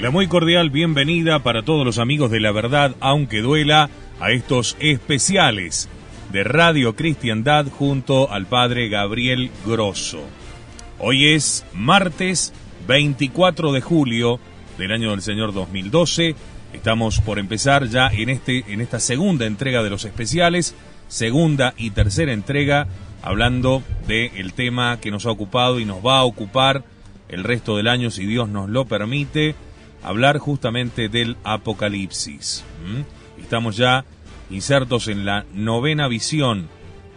La muy cordial bienvenida para todos los amigos de la verdad, aunque duela, a estos especiales de Radio Cristiandad junto al Padre Gabriel Grosso. Hoy es martes 24 de julio del año del Señor 2012. Estamos por empezar ya en, este, en esta segunda entrega de los especiales, segunda y tercera entrega, hablando del tema que nos ha ocupado y nos va a ocupar el resto del año si Dios nos lo permite hablar justamente del Apocalipsis. Estamos ya insertos en la novena visión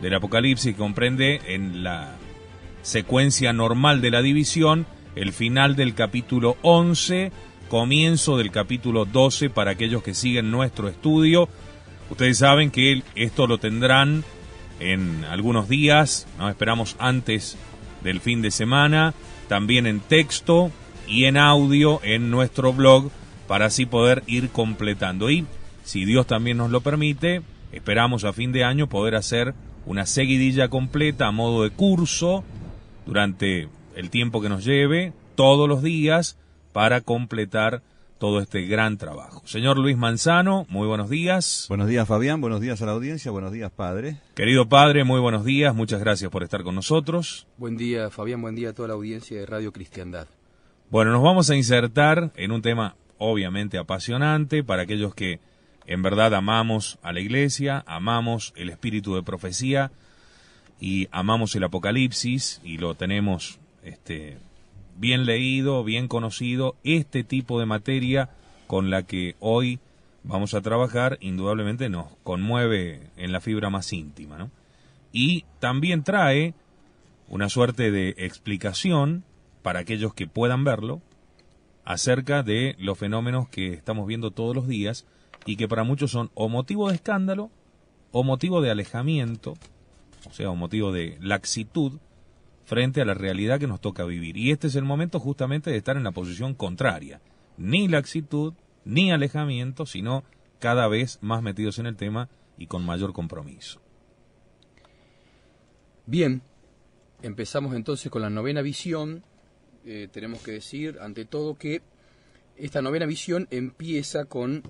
del Apocalipsis que comprende en la secuencia normal de la división el final del capítulo 11, comienzo del capítulo 12 para aquellos que siguen nuestro estudio. Ustedes saben que esto lo tendrán en algunos días, no esperamos antes del fin de semana, también en texto, y en audio en nuestro blog para así poder ir completando. Y si Dios también nos lo permite, esperamos a fin de año poder hacer una seguidilla completa a modo de curso durante el tiempo que nos lleve, todos los días, para completar todo este gran trabajo. Señor Luis Manzano, muy buenos días. Buenos días Fabián, buenos días a la audiencia, buenos días Padre. Querido Padre, muy buenos días, muchas gracias por estar con nosotros. Buen día Fabián, buen día a toda la audiencia de Radio Cristiandad. Bueno, nos vamos a insertar en un tema obviamente apasionante para aquellos que en verdad amamos a la iglesia, amamos el espíritu de profecía y amamos el Apocalipsis y lo tenemos este, bien leído, bien conocido, este tipo de materia con la que hoy vamos a trabajar indudablemente nos conmueve en la fibra más íntima, ¿no? Y también trae una suerte de explicación para aquellos que puedan verlo, acerca de los fenómenos que estamos viendo todos los días y que para muchos son o motivo de escándalo o motivo de alejamiento, o sea, o motivo de laxitud frente a la realidad que nos toca vivir. Y este es el momento justamente de estar en la posición contraria. Ni laxitud, ni alejamiento, sino cada vez más metidos en el tema y con mayor compromiso. Bien, empezamos entonces con la novena visión eh, tenemos que decir, ante todo, que esta novena visión empieza con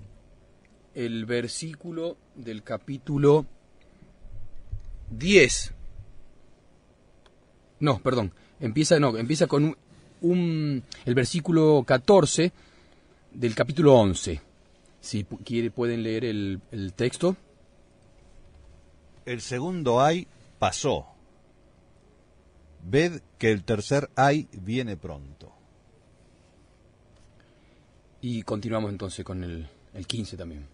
el versículo del capítulo 10. No, perdón, empieza, no, empieza con un, el versículo 14 del capítulo 11. Si quiere, pueden leer el, texto. El segundo ay pasó Ved que el tercer ay viene pronto. Y continuamos entonces con el, el 15 también.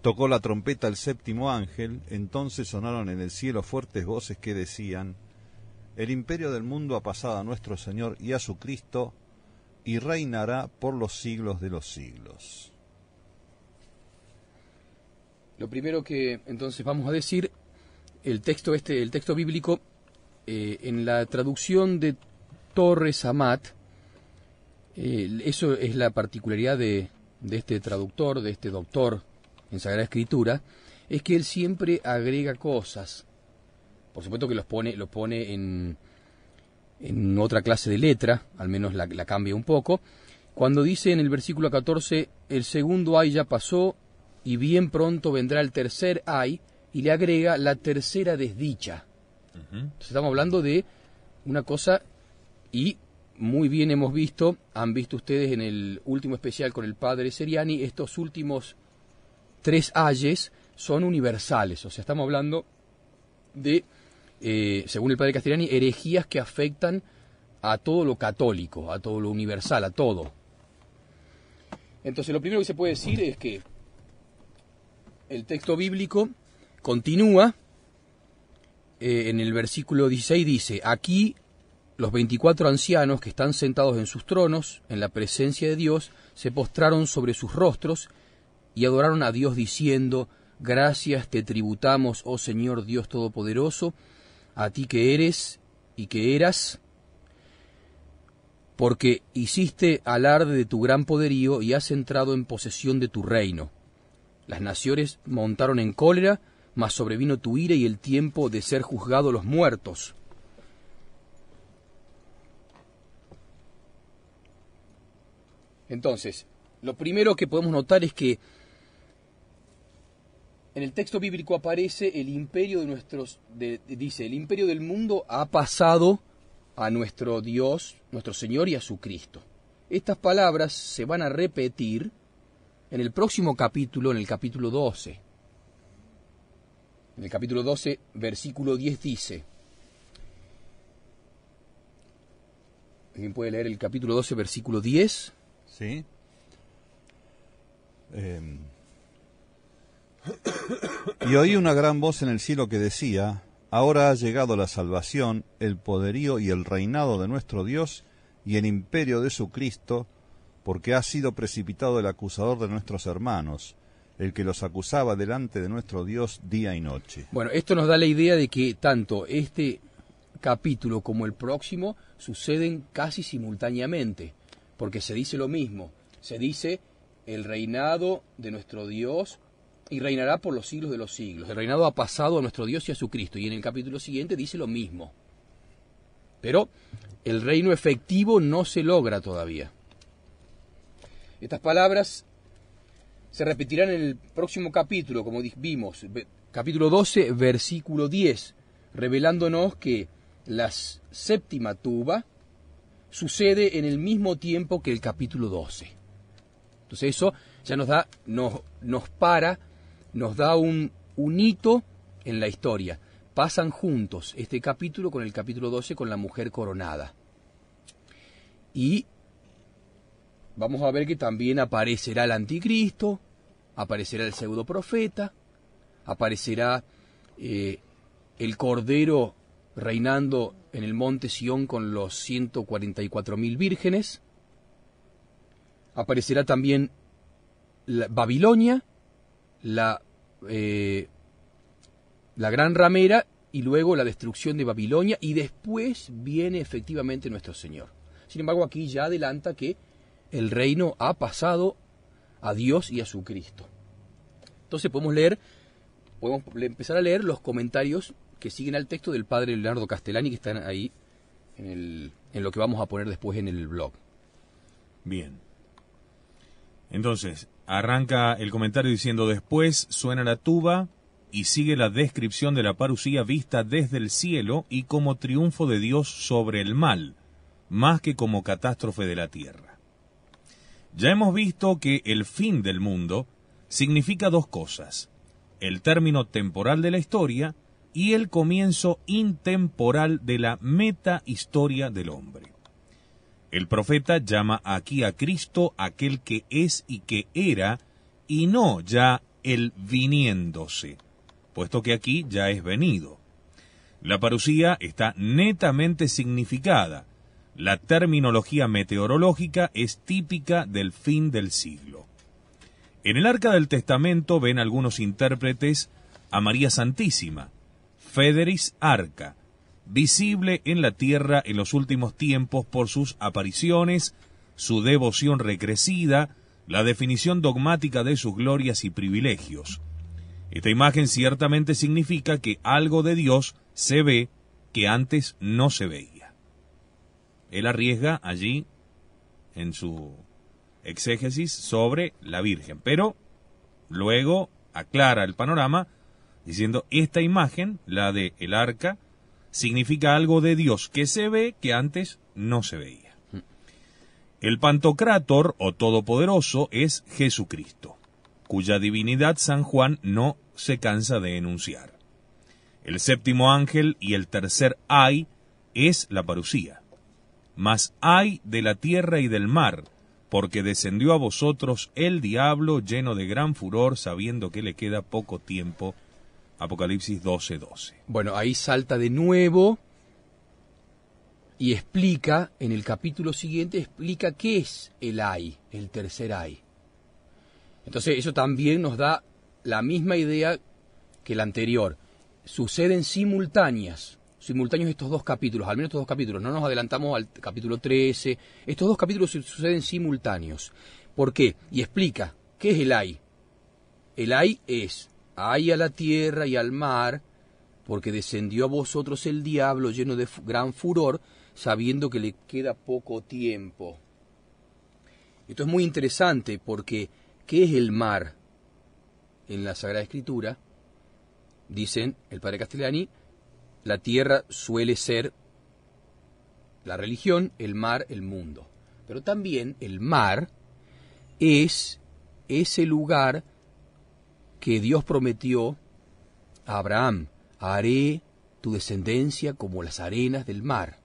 Tocó la trompeta el séptimo ángel, entonces sonaron en el cielo fuertes voces que decían, El imperio del mundo ha pasado a nuestro Señor y a su Cristo, y reinará por los siglos de los siglos. Lo primero que entonces vamos a decir, el texto este, el texto bíblico eh, en la traducción de Torres Amat, eh, eso es la particularidad de, este traductor, de este doctor en Sagrada Escritura, es que él siempre agrega cosas. Por supuesto que los pone, los pone en, en otra clase de letra, al menos la, la cambia un poco. Cuando dice en el versículo 14, el segundo ay ya pasó y bien pronto vendrá el tercer ay, y le agrega la tercera desdicha. Entonces estamos hablando de una cosa y muy bien hemos visto, han visto ustedes en el último especial con el padre Seriani, estos últimos tres ayes son universales, o sea, estamos hablando de, eh, según el padre Castellani, herejías que afectan a todo lo católico, a todo lo universal, a todo. Entonces, lo primero que se puede decir es que el texto bíblico continúa eh, en el versículo 16 dice, aquí los 24 ancianos que están sentados en sus tronos, en la presencia de Dios, se postraron sobre sus rostros y adoraron a Dios diciendo, Gracias te tributamos, oh Señor Dios Todopoderoso, a ti que eres y que eras, porque hiciste alarde de tu gran poderío y has entrado en posesión de tu reino. Las naciones montaron en cólera, mas sobrevino tu ira y el tiempo de ser juzgado los muertos. Entonces, lo primero que podemos notar es que en el texto bíblico aparece el imperio de nuestros, dice, el imperio del mundo ha pasado a nuestro Dios, nuestro Señor y a su Cristo. Estas palabras se van a repetir en el próximo capítulo, en el capítulo 12. En el capítulo 12, versículo 10 dice, ¿Alguien puede leer el capítulo 12, versículo 10? Sí. Em, y oí una gran voz en el cielo que decía, Ahora ha llegado la salvación, el poderío y el reinado de nuestro Dios y el imperio de su Cristo, porque ha sido precipitado el acusador de nuestros hermanos, el que los acusaba delante de nuestro Dios día y noche. Bueno, esto nos da la idea de que tanto este capítulo como el próximo suceden casi simultáneamente, porque se dice lo mismo, se dice el reinado de nuestro Dios y reinará por los siglos de los siglos. El reinado ha pasado a nuestro Dios y a su Cristo. Y en el capítulo siguiente dice lo mismo. Pero el reino efectivo no se logra todavía. Estas palabras se repetirán en el próximo capítulo, como vimos, capítulo 12, versículo 10, revelándonos que la séptima tuba sucede en el mismo tiempo que el capítulo 12. Entonces eso ya nos da, nos, nos para nos da un, un hito en la historia. Pasan juntos este capítulo con el capítulo 12 con la mujer coronada. Y vamos a ver que también aparecerá el anticristo, aparecerá el pseudo profeta, aparecerá eh, el cordero reinando en el monte Sión con los 144 mil vírgenes, aparecerá también Babilonia, la, eh, la gran ramera y luego la destrucción de Babilonia y después viene efectivamente nuestro Señor. Sin embargo, aquí ya adelanta que el reino ha pasado a Dios y a su Cristo. Entonces podemos leer, podemos empezar a leer los comentarios que siguen al texto del padre Leonardo Castellani que están ahí en, el, en lo que vamos a poner después en el blog. Bien. Entonces, Arranca el comentario diciendo después suena la tuba y sigue la descripción de la parucía vista desde el cielo y como triunfo de Dios sobre el mal, más que como catástrofe de la tierra. Ya hemos visto que el fin del mundo significa dos cosas, el término temporal de la historia y el comienzo intemporal de la meta historia del hombre. El profeta llama aquí a Cristo aquel que es y que era, y no ya el viniéndose, puesto que aquí ya es venido. La parucía está netamente significada. La terminología meteorológica es típica del fin del siglo. En el Arca del Testamento ven algunos intérpretes a María Santísima, Federis Arca, visible en la tierra en los últimos tiempos por sus apariciones, su devoción recrecida, la definición dogmática de sus glorias y privilegios. Esta imagen ciertamente significa que algo de Dios se ve que antes no se veía. Él arriesga allí en su exégesis sobre la Virgen, pero luego aclara el panorama diciendo esta imagen, la de el arca, significa algo de Dios que se ve que antes no se veía. El Pantocrátor o Todopoderoso es Jesucristo, cuya divinidad San Juan no se cansa de enunciar. El séptimo ángel y el tercer ay es la parucía. Mas ay de la tierra y del mar, porque descendió a vosotros el diablo lleno de gran furor, sabiendo que le queda poco tiempo Apocalipsis 12:12. 12. Bueno, ahí salta de nuevo y explica, en el capítulo siguiente, explica qué es el ay, el tercer ay. Entonces eso también nos da la misma idea que el anterior. Suceden simultáneas, simultáneos estos dos capítulos, al menos estos dos capítulos, no nos adelantamos al capítulo 13, estos dos capítulos suceden simultáneos. ¿Por qué? Y explica, ¿qué es el ay? El ay es ay a la tierra y al mar, porque descendió a vosotros el diablo lleno de gran furor, sabiendo que le queda poco tiempo. Esto es muy interesante porque ¿qué es el mar? En la Sagrada Escritura, dicen el padre Castellani, la tierra suele ser la religión, el mar, el mundo. Pero también el mar es ese lugar que Dios prometió a Abraham, haré tu descendencia como las arenas del mar.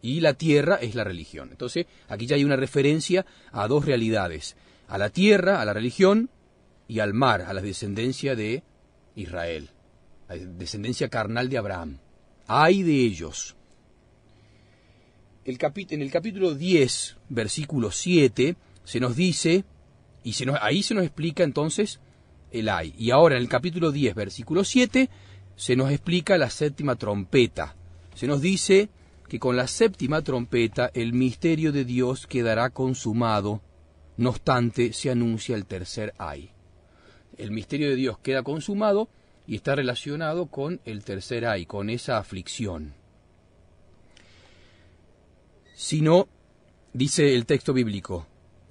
Y la tierra es la religión. Entonces, aquí ya hay una referencia a dos realidades, a la tierra, a la religión, y al mar, a la descendencia de Israel, descendencia carnal de Abraham. Hay de ellos. El en el capítulo 10, versículo 7, se nos dice, y ahí se nos explica entonces el ay. Y ahora en el capítulo 10, versículo 7, se nos explica la séptima trompeta. Se nos dice que con la séptima trompeta el misterio de Dios quedará consumado, no obstante se anuncia el tercer ay. El misterio de Dios queda consumado y está relacionado con el tercer ay, con esa aflicción. Si no, dice el texto bíblico,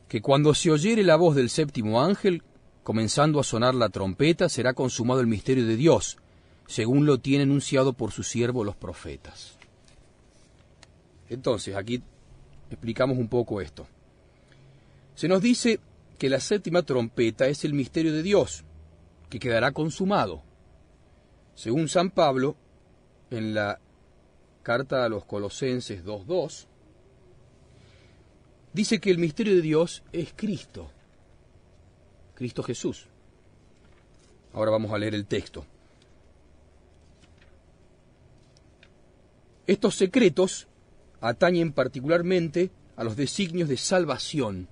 que cuando se oyere la voz del séptimo ángel, comenzando a sonar la trompeta, será consumado el misterio de Dios, según lo tiene anunciado por su siervo los profetas. Entonces, aquí explicamos un poco esto. Se nos dice que la séptima trompeta es el misterio de Dios, que quedará consumado. Según San Pablo, en la carta a los Colosenses 2.2, dice que el misterio de Dios es Cristo, Cristo Jesús. Ahora vamos a leer el texto. Estos secretos atañen particularmente a los designios de salvación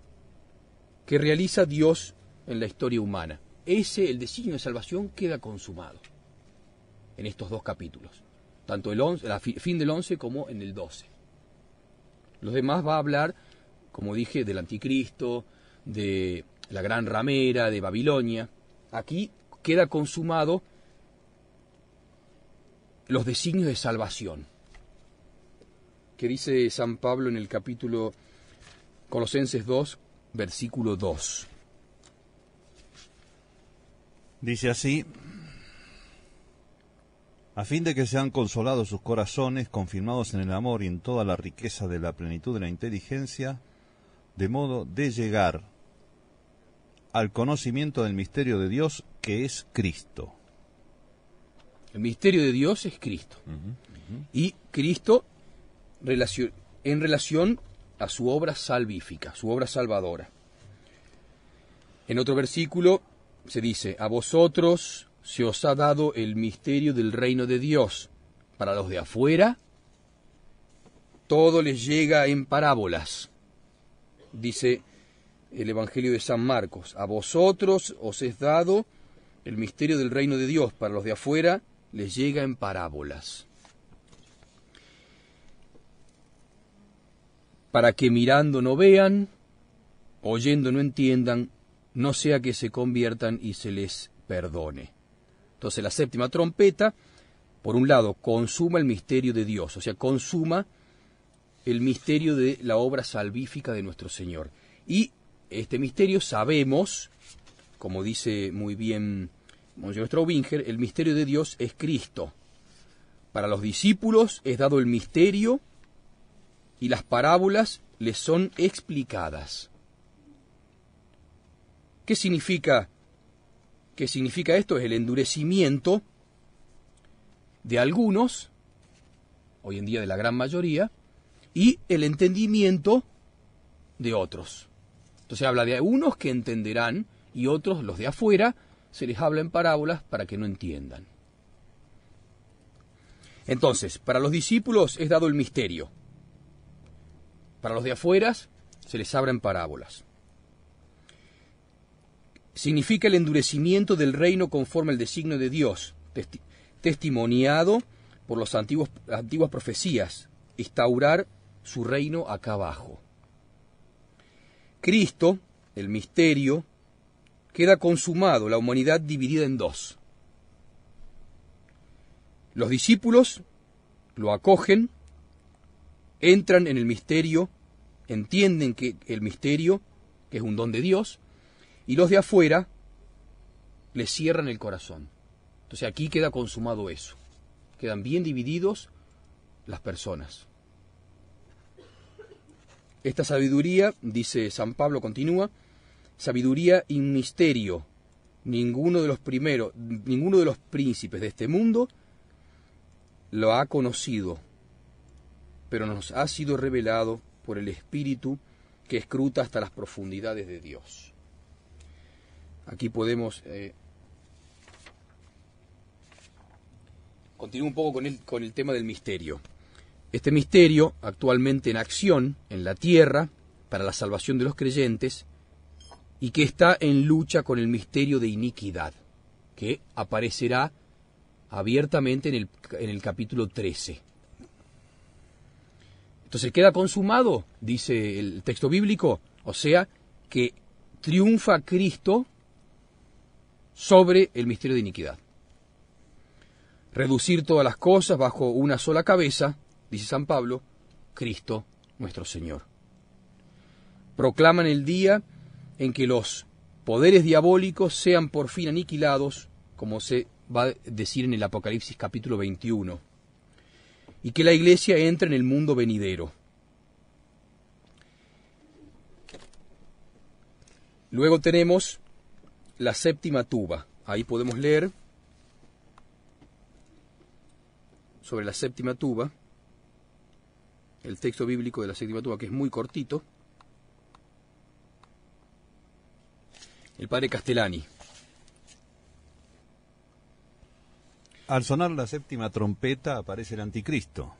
que realiza Dios en la historia humana. Ese, el designio de salvación, queda consumado en estos dos capítulos, tanto el 11, la fin del 11 como en el 12. Los demás va a hablar, como dije, del anticristo, de la gran ramera, de Babilonia. Aquí queda consumado los designios de salvación que dice San Pablo en el capítulo Colosenses 2, versículo 2. Dice así, a fin de que sean consolados sus corazones, confirmados en el amor y en toda la riqueza de la plenitud de la inteligencia, de modo de llegar al conocimiento del misterio de Dios que es Cristo. El misterio de Dios es Cristo. Y Cristo en relación a su obra salvífica, su obra salvadora. En otro versículo se dice, a vosotros se os ha dado el misterio del reino de Dios. Para los de afuera, todo les llega en parábolas, dice el Evangelio de San Marcos. A vosotros os es dado el misterio del reino de Dios. Para los de afuera, les llega en parábolas. para que mirando no vean, oyendo no entiendan, no sea que se conviertan y se les perdone. Entonces la séptima trompeta, por un lado, consuma el misterio de Dios, o sea, consuma el misterio de la obra salvífica de nuestro Señor. Y este misterio sabemos, como dice muy bien nuestro Winger, el misterio de Dios es Cristo. Para los discípulos es dado el misterio y las parábolas les son explicadas. ¿Qué significa? ¿Qué significa esto? Es el endurecimiento de algunos, hoy en día de la gran mayoría, y el entendimiento de otros. Entonces habla de unos que entenderán y otros, los de afuera, se les habla en parábolas para que no entiendan. Entonces, para los discípulos es dado el misterio. Para los de afuera se les abren parábolas. Significa el endurecimiento del reino conforme al designio de Dios, testimoniado por las antiguas profecías, instaurar su reino acá abajo. Cristo, el misterio, queda consumado, la humanidad dividida en dos. Los discípulos lo acogen entran en el misterio entienden que el misterio, que es un don de Dios, y los de afuera le cierran el corazón. Entonces aquí queda consumado eso. Quedan bien divididos las personas. Esta sabiduría, dice San Pablo, continúa, sabiduría y misterio. Ninguno de los primeros, ninguno de los príncipes de este mundo lo ha conocido, pero nos ha sido revelado por el Espíritu que escruta hasta las profundidades de Dios. Aquí podemos eh, un poco con el, con el tema del misterio. Este misterio, actualmente en acción en la tierra, para la salvación de los creyentes, y que está en lucha con el misterio de iniquidad, que aparecerá abiertamente en el, en el capítulo 13. Entonces queda consumado, dice el texto bíblico, o sea, que triunfa Cristo sobre el misterio de iniquidad. Reducir todas las cosas bajo una sola cabeza, dice San Pablo, Cristo nuestro Señor. Proclaman el día en que los poderes diabólicos sean por fin aniquilados, como se va a decir en el Apocalipsis capítulo 21, y que la iglesia entre en el mundo venidero. Luego tenemos la séptima tuba. Ahí podemos leer sobre la séptima tuba, el texto bíblico de la séptima tuba, que es muy cortito. El padre Castellani. Al sonar la séptima trompeta aparece el anticristo,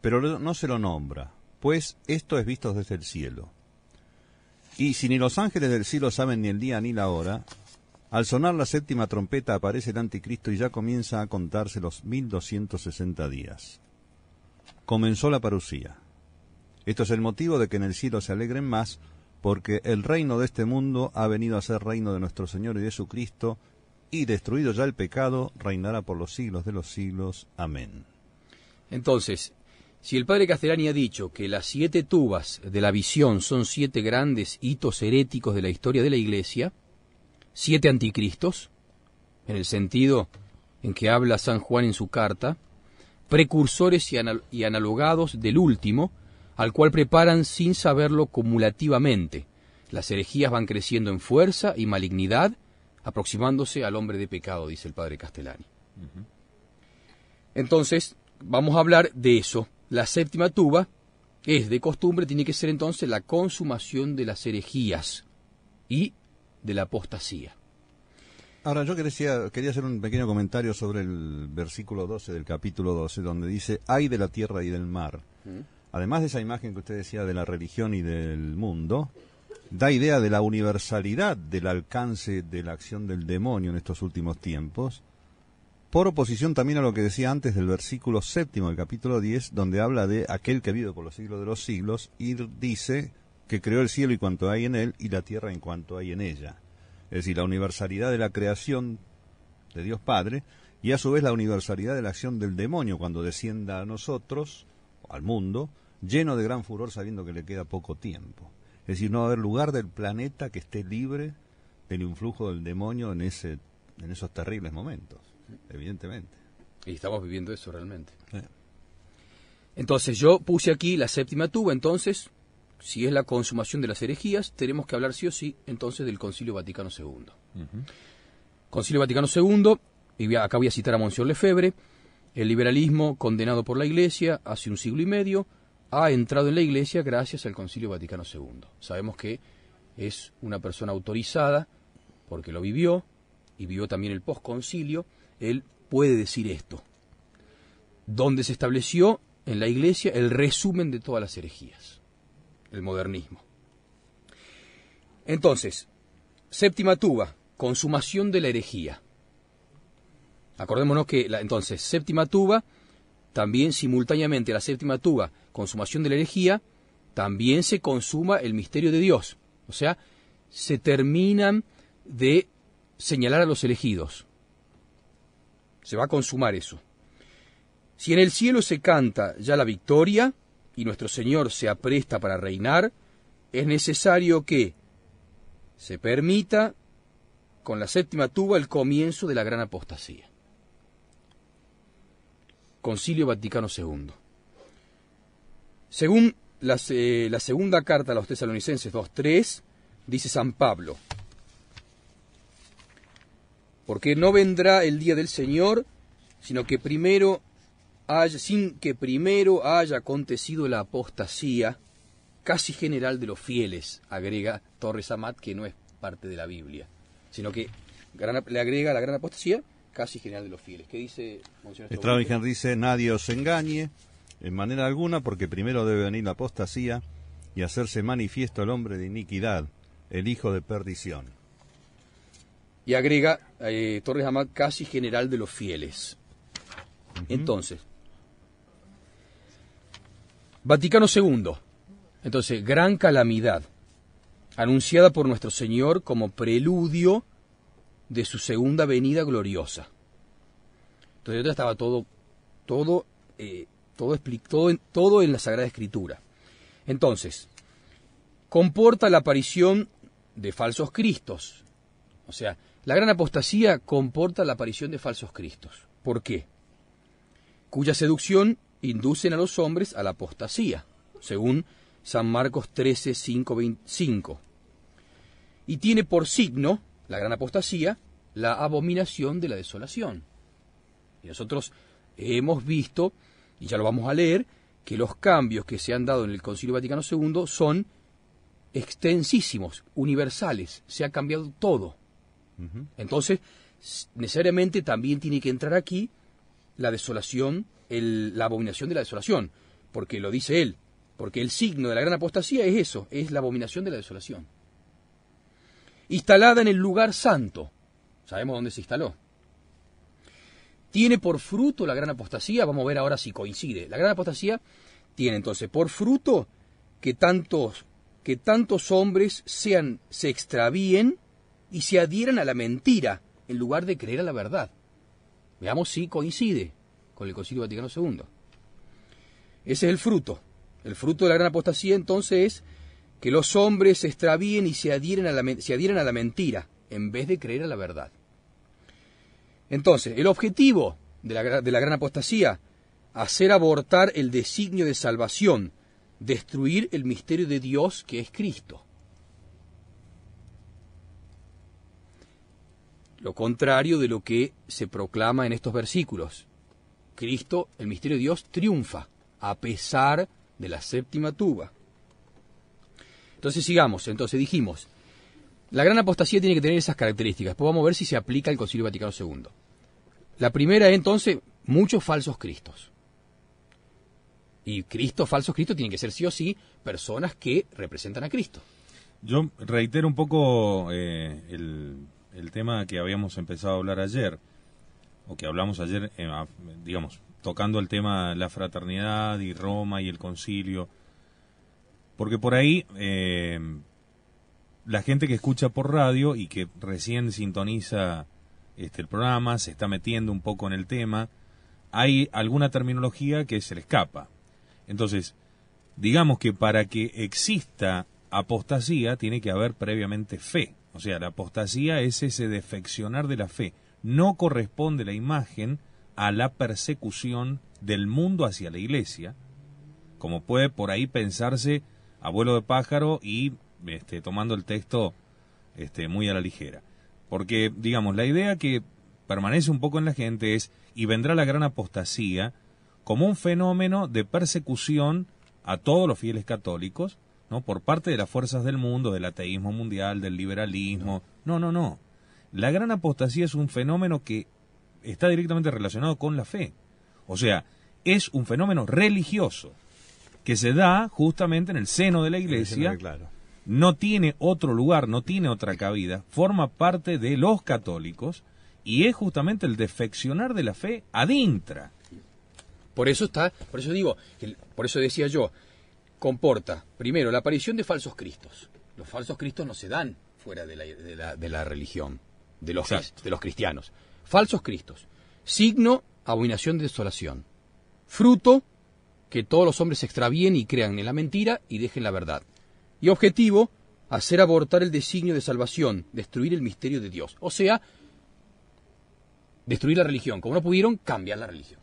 pero no se lo nombra, pues esto es visto desde el cielo. Y si ni los ángeles del cielo saben ni el día ni la hora, al sonar la séptima trompeta aparece el anticristo y ya comienza a contarse los 1260 días. Comenzó la parucía. Esto es el motivo de que en el cielo se alegren más, porque el reino de este mundo ha venido a ser reino de nuestro Señor y de y destruido ya el pecado, reinará por los siglos de los siglos. Amén. Entonces, si el padre Castellani ha dicho que las siete tubas de la visión son siete grandes hitos heréticos de la historia de la Iglesia, siete anticristos, en el sentido en que habla San Juan en su carta, precursores y, y analogados del último, al cual preparan sin saberlo cumulativamente. Las herejías van creciendo en fuerza y malignidad, aproximándose al hombre de pecado, dice el padre Castellani. Entonces, vamos a hablar de eso. La séptima tuba es de costumbre, tiene que ser entonces la consumación de las herejías y de la apostasía. Ahora, yo quería, quería hacer un pequeño comentario sobre el versículo 12 del capítulo 12, donde dice, hay de la tierra y del mar. ¿Mm? Además de esa imagen que usted decía de la religión y del mundo, da idea de la universalidad del alcance de la acción del demonio en estos últimos tiempos, por oposición también a lo que decía antes del versículo séptimo del capítulo 10, donde habla de aquel que vive por los siglos de los siglos, y dice que creó el cielo y cuanto hay en él, y la tierra en cuanto hay en ella. Es decir, la universalidad de la creación de Dios Padre, y a su vez la universalidad de la acción del demonio cuando descienda a nosotros, al mundo, lleno de gran furor sabiendo que le queda poco tiempo. Es decir, no va a haber lugar del planeta que esté libre del influjo del demonio en, ese, en esos terribles momentos, evidentemente. Y estamos viviendo eso realmente. Entonces yo puse aquí la séptima tuba, entonces, si es la consumación de las herejías, tenemos que hablar sí o sí entonces del Concilio Vaticano II. Concilio Vaticano II, y acá voy a citar a Monsieur Lefebvre, el liberalismo condenado por la Iglesia hace un siglo y medio, ha entrado en la Iglesia gracias al Concilio Vaticano II. Sabemos que es una persona autorizada porque lo vivió y vivió también el posconcilio. Él puede decir esto, donde se estableció en la Iglesia el resumen de todas las herejías, el modernismo. Entonces, séptima tuba, consumación de la herejía. Acordémonos que, la, entonces, séptima tuba, también simultáneamente la séptima tuba, consumación de la herejía, también se consuma el misterio de Dios. O sea, se terminan de señalar a los elegidos. Se va a consumar eso. Si en el cielo se canta ya la victoria y nuestro Señor se apresta para reinar, es necesario que se permita con la séptima tuba el comienzo de la gran apostasía. Concilio Vaticano II. Según la, segunda carta a los tesalonicenses 2.3, dice San Pablo, porque no vendrá el día del Señor, sino que primero haya, sin que primero haya acontecido la apostasía casi general de los fieles, agrega Torres Amat, que no es parte de la Biblia, sino que le agrega la gran apostasía casi general de los fieles. ¿Qué dice Monseñor dice, nadie os engañe en manera alguna, porque primero debe venir la apostasía y hacerse manifiesto el hombre de iniquidad, el hijo de perdición. Y agrega eh, Torres Amat casi general de los fieles. Entonces, Vaticano II. Entonces, gran calamidad, anunciada por nuestro Señor como preludio de su segunda venida gloriosa. Entonces, estaba todo, todo, eh, todo, todo, todo en la Sagrada Escritura. Entonces, comporta la aparición de falsos cristos. O sea, la gran apostasía comporta la aparición de falsos cristos. ¿Por qué? Cuya seducción inducen a los hombres a la apostasía, según San Marcos 13, 5, 25. Y tiene por signo, la gran apostasía, la abominación de la desolación. Y nosotros hemos visto, y ya lo vamos a leer, que los cambios que se han dado en el Concilio Vaticano II son extensísimos, universales, se ha cambiado todo. Entonces, necesariamente también tiene que entrar aquí la desolación, la abominación de la desolación, porque lo dice él, porque el signo de la gran apostasía es eso, es la abominación de la desolación. Instalada en el lugar santo, sabemos dónde se instaló. Tiene por fruto la gran apostasía, vamos a ver ahora si coincide. La gran apostasía tiene entonces por fruto que tantos, que tantos hombres sean, se extravíen y se adhieran a la mentira en lugar de creer a la verdad. Veamos si coincide con el Concilio Vaticano II. Ese es el fruto. El fruto de la gran apostasía entonces es que los hombres se extravíen y se adhieren a la, se adhieren a la mentira en vez de creer a la verdad. Entonces, el objetivo de la, de la gran apostasía, hacer abortar el designio de salvación, destruir el misterio de Dios que es Cristo. lo contrario de lo que se proclama en estos versículos. Cristo, el misterio de Dios, triunfa a pesar de la séptima tuba. Entonces sigamos, entonces dijimos, la gran apostasía tiene que tener esas características, después vamos a ver si se aplica el Concilio Vaticano II. La primera es entonces muchos falsos cristos. Y Cristo, falsos cristos, tienen que ser sí o sí personas que representan a Cristo. Yo reitero un poco eh, el, el tema que habíamos empezado a hablar ayer, o que hablamos ayer, eh, digamos, tocando el tema la fraternidad y Roma y el concilio, porque por ahí eh, la gente que escucha por radio y que recién sintoniza este el programa, se está metiendo un poco en el tema, hay alguna terminología que se le escapa. Entonces, digamos que para que exista apostasía tiene que haber previamente fe. O sea, la apostasía es ese defeccionar de la fe. No corresponde la imagen a la persecución del mundo hacia la iglesia, como puede por ahí pensarse abuelo de pájaro y este, tomando el texto este, muy a la ligera. Porque, digamos, la idea que permanece un poco en la gente es, y vendrá la gran apostasía, como un fenómeno de persecución a todos los fieles católicos, ¿no? Por parte de las fuerzas del mundo, del ateísmo mundial, del liberalismo. No, no, no. La gran apostasía es un fenómeno que está directamente relacionado con la fe. O sea, es un fenómeno religioso que se da justamente en el seno de la iglesia. No tiene otro lugar, no tiene otra cabida, forma parte de los católicos y es justamente el defeccionar de la fe adintra. Por eso está, por eso digo, por eso decía yo, comporta, primero, la aparición de falsos cristos. Los falsos cristos no se dan fuera de la, de la, religión, de los, de los cristianos. Falsos cristos. Signo, abominación de desolación. Fruto, que todos los hombres se extravíen y crean en la mentira y dejen la verdad. Y objetivo, hacer abortar el designio de salvación, destruir el misterio de Dios. O sea, destruir la religión. Como no pudieron, cambiar la religión.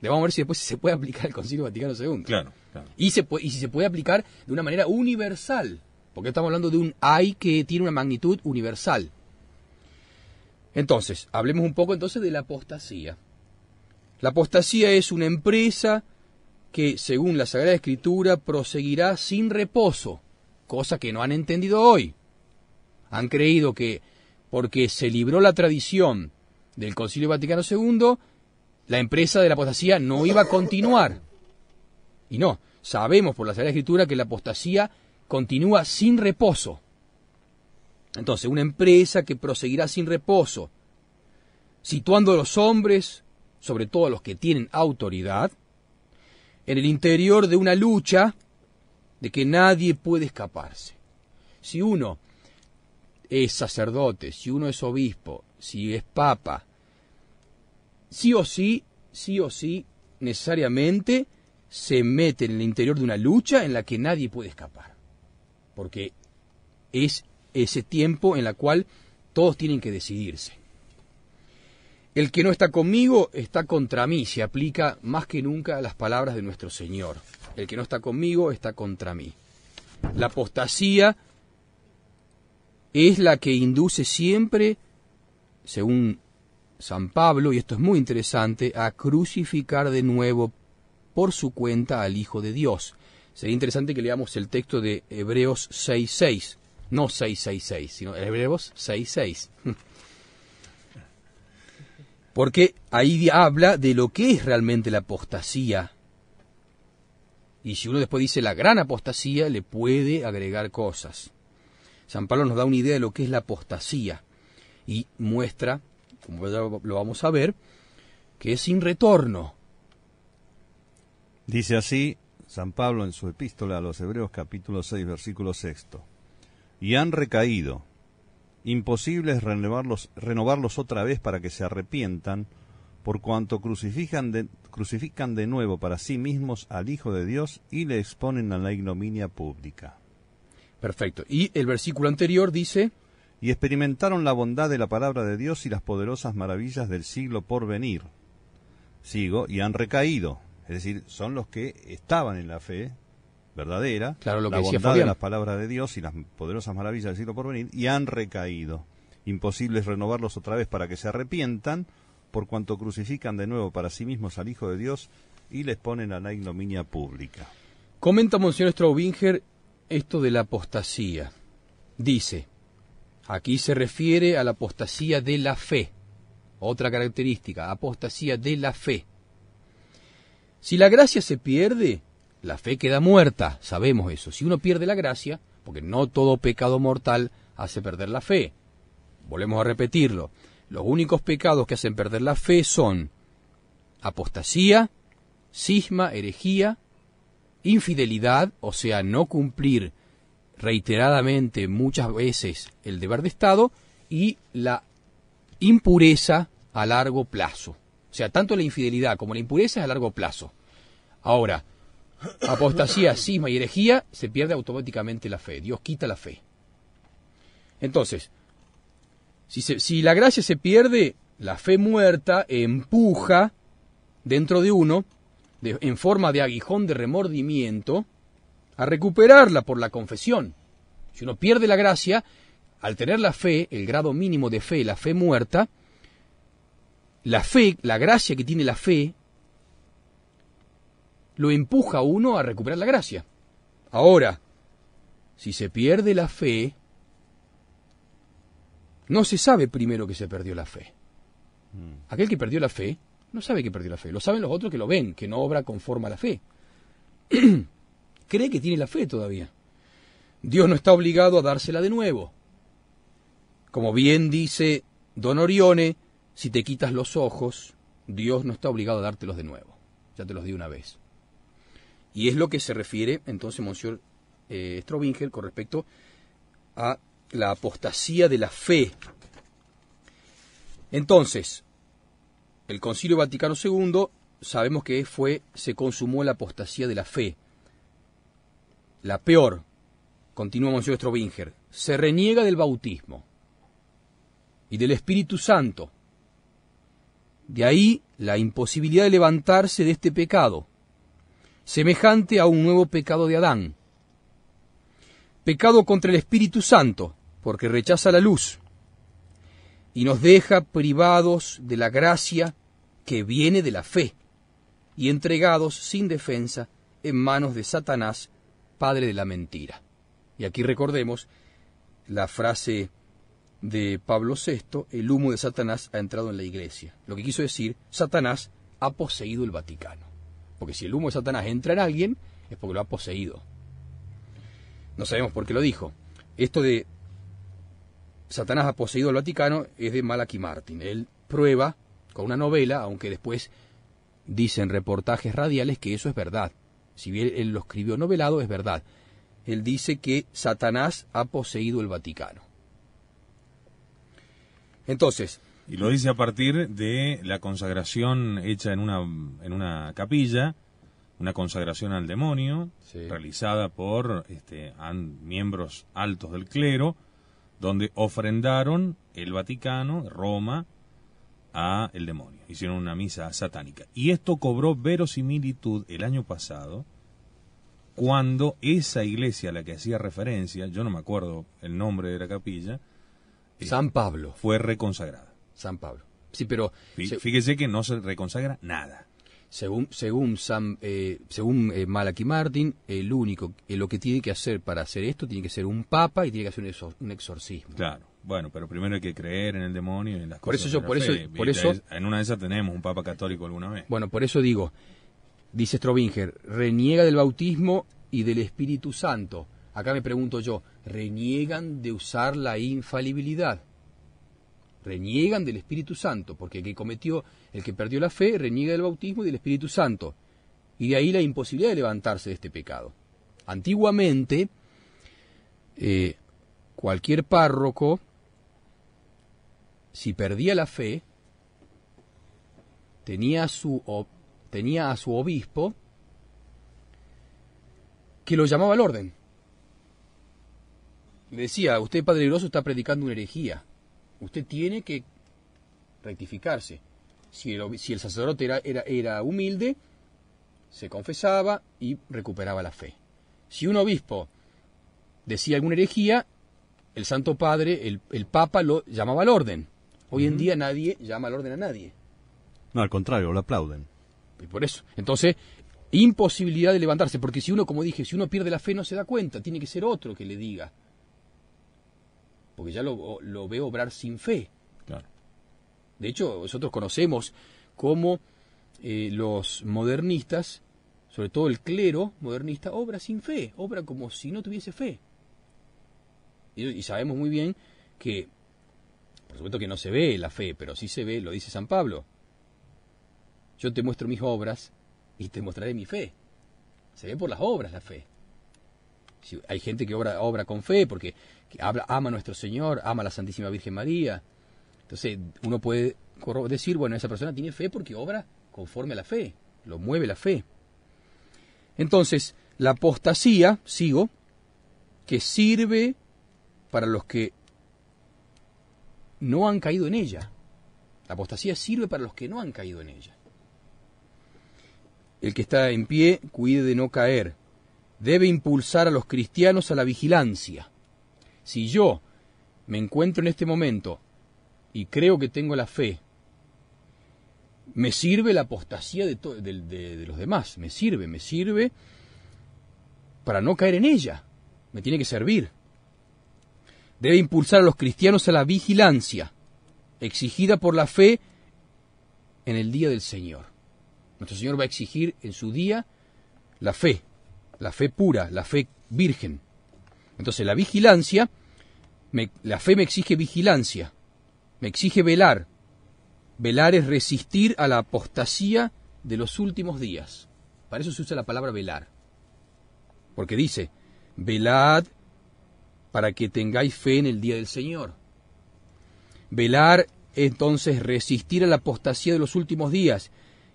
Le vamos a ver si después se puede aplicar el Concilio Vaticano II. Claro, claro. Y, se puede, y si se puede aplicar de una manera universal. Porque estamos hablando de un hay que tiene una magnitud universal. Entonces, hablemos un poco entonces de la apostasía. La apostasía es una empresa que, según la Sagrada Escritura, proseguirá sin reposo, cosa que no han entendido hoy. Han creído que porque se libró la tradición del Concilio Vaticano II, la empresa de la apostasía no iba a continuar. Y no, sabemos por la Sagrada Escritura que la apostasía continúa sin reposo. Entonces, una empresa que proseguirá sin reposo, situando a los hombres, sobre todo a los que tienen autoridad, en el interior de una lucha de que nadie puede escaparse. Si uno es sacerdote, si uno es obispo, si es papa, sí o sí, sí o sí, necesariamente se mete en el interior de una lucha en la que nadie puede escapar. Porque es ese tiempo en la cual todos tienen que decidirse. El que no está conmigo está contra mí, se aplica más que nunca a las palabras de nuestro Señor. El que no está conmigo está contra mí. La apostasía es la que induce siempre, según San Pablo, y esto es muy interesante, a crucificar de nuevo por su cuenta al Hijo de Dios. Sería interesante que leamos el texto de Hebreos 6.6, no 666, sino Hebreos 6.6. Porque ahí habla de lo que es realmente la apostasía. Y si uno después dice la gran apostasía, le puede agregar cosas. San Pablo nos da una idea de lo que es la apostasía y muestra, como ya lo vamos a ver, que es sin retorno. Dice así San Pablo en su epístola a los Hebreos capítulo 6 versículo 6. Y han recaído, imposible es renovarlos, renovarlos otra vez para que se arrepientan, por cuanto crucifican de, crucifican de nuevo para sí mismos al Hijo de Dios y le exponen a la ignominia pública. Perfecto. Y el versículo anterior dice... Y experimentaron la bondad de la palabra de Dios y las poderosas maravillas del siglo por venir. Sigo, y han recaído. Es decir, son los que estaban en la fe, verdadera, claro, lo la que bondad de las palabras de Dios y las poderosas maravillas del siglo por venir, y han recaído. Imposible es renovarlos otra vez para que se arrepientan, por cuanto crucifican de nuevo para sí mismos al Hijo de Dios y les ponen a la ignominia pública. Comenta Monseñor Straubinger esto de la apostasía. Dice, aquí se refiere a la apostasía de la fe. Otra característica, apostasía de la fe. Si la gracia se pierde, la fe queda muerta, sabemos eso. Si uno pierde la gracia, porque no todo pecado mortal hace perder la fe. Volvemos a repetirlo. Los únicos pecados que hacen perder la fe son apostasía, cisma, herejía, infidelidad, o sea, no cumplir reiteradamente muchas veces el deber de Estado, y la impureza a largo plazo. O sea, tanto la infidelidad como la impureza es a largo plazo. Ahora, apostasía, cisma y herejía, se pierde automáticamente la fe. Dios quita la fe. Entonces, si, la gracia se pierde, la fe muerta empuja dentro de uno, en forma de aguijón de remordimiento, a recuperarla por la confesión. Si uno pierde la gracia, al tener la fe, el grado mínimo de fe, la fe muerta, la fe, la gracia que tiene la fe, lo empuja a uno a recuperar la gracia. Ahora, si se pierde la fe, no se sabe primero que se perdió la fe. Mm. Aquel que perdió la fe no sabe que perdió la fe. Lo saben los otros que lo ven, que no obra conforme a la fe. Cree que tiene la fe todavía. Dios no está obligado a dársela de nuevo. Como bien dice Don Orione, si te quitas los ojos, Dios no está obligado a dártelos de nuevo. Ya te los di una vez. Y es lo que se refiere entonces Monsieur eh, Strobinger con respecto a la apostasía de la fe. Entonces, el Concilio Vaticano II sabemos que fue se consumó la apostasía de la fe. La peor, continúa Monseñor Strobinger, se reniega del bautismo y del Espíritu Santo. De ahí la imposibilidad de levantarse de este pecado, semejante a un nuevo pecado de Adán. Pecado contra el Espíritu Santo, porque rechaza la luz y nos deja privados de la gracia que viene de la fe y entregados sin defensa en manos de Satanás, padre de la mentira. Y aquí recordemos la frase de Pablo VI, el humo de Satanás ha entrado en la iglesia. Lo que quiso decir, Satanás ha poseído el Vaticano. Porque si el humo de Satanás entra en alguien, es porque lo ha poseído. No sabemos por qué lo dijo. Esto de Satanás ha poseído el Vaticano es de Malachi Martin. Él prueba con una novela, aunque después dicen reportajes radiales que eso es verdad. Si bien él lo escribió novelado, es verdad él dice que Satanás ha poseído el Vaticano. Entonces... Y lo dice a partir de la consagración hecha en una, en una capilla, una consagración al demonio, realizada por este, miembros altos del clero, donde ofrendaron el Vaticano, Roma, a el demonio. Hicieron una misa satánica. Y esto cobró verosimilitud el año pasado cuando esa iglesia a la que hacía referencia, yo no me acuerdo el nombre de la capilla, San Pablo. Fue reconsagrada. San Pablo. Sí, pero... Fíjese que no se reconsagra nada. Según, según, eh, según eh, Malachi Martin, el único, lo que tiene que hacer para hacer esto tiene que ser un papa y tiene que hacer un, exorcismo. Claro. Bueno, pero primero hay que creer en el demonio y en las por cosas eso yo, por eso, por eso, en una de esas tenemos un papa católico alguna vez. Bueno, por eso digo, Dice Strobinger, reniega del bautismo y del Espíritu Santo. Acá me pregunto yo, ¿reniegan de usar la infalibilidad? Reniegan del Espíritu Santo, porque el que cometió, el que perdió la fe, reniega del bautismo y del Espíritu Santo. Y de ahí la imposibilidad de levantarse de este pecado. Antiguamente, eh, cualquier párroco, si perdía la fe, tenía su tenía a su obispo que lo llamaba al orden. Le decía, usted Padre Grosso está predicando una herejía. Usted tiene que rectificarse. Si el, si el sacerdote era, era, era humilde, se confesaba y recuperaba la fe. Si un obispo decía alguna herejía, el Santo Padre, el, el Papa, lo llamaba al orden. Hoy en día nadie llama al orden a nadie. No, al contrario, lo aplauden. Y por eso. Entonces, imposibilidad de levantarse, porque si uno, como dije, si uno pierde la fe no se da cuenta, tiene que ser otro que le diga. Porque ya lo, lo ve obrar sin fe. Claro. De hecho, nosotros conocemos cómo eh, los modernistas, sobre todo el clero modernista, obra sin fe, obra como si no tuviese fe. Y, y sabemos muy bien que, por supuesto que no se ve la fe, pero sí se ve, lo dice San Pablo, yo te muestro mis obras y te mostraré mi fe. Se ve por las obras la fe. Si hay gente que obra, obra con fe porque ama a nuestro Señor, ama a la Santísima Virgen María. Entonces uno puede decir, bueno, esa persona tiene fe porque obra conforme a la fe, lo mueve la fe. Entonces, la apostasía, sigo, que sirve para los que no han caído en ella. La apostasía sirve para los que no han caído en ella. El que está en pie, cuide de no caer. Debe impulsar a los cristianos a la vigilancia. Si yo me encuentro en este momento y creo que tengo la fe, me sirve la apostasía de, de, los demás, me sirve, me sirve para no caer en ella, me tiene que servir. Debe impulsar a los cristianos a la vigilancia, exigida por la fe en el día del Señor. Nuestro Señor va a exigir en su día la fe, la fe pura, la fe virgen. Entonces la vigilancia, la fe me exige vigilancia, me exige velar. Velar es resistir a la apostasía de los últimos días. Para eso se usa la palabra velar. Porque dice, velad para que tengáis fe en el día del Señor. Velar entonces resistir a la apostasía de los últimos días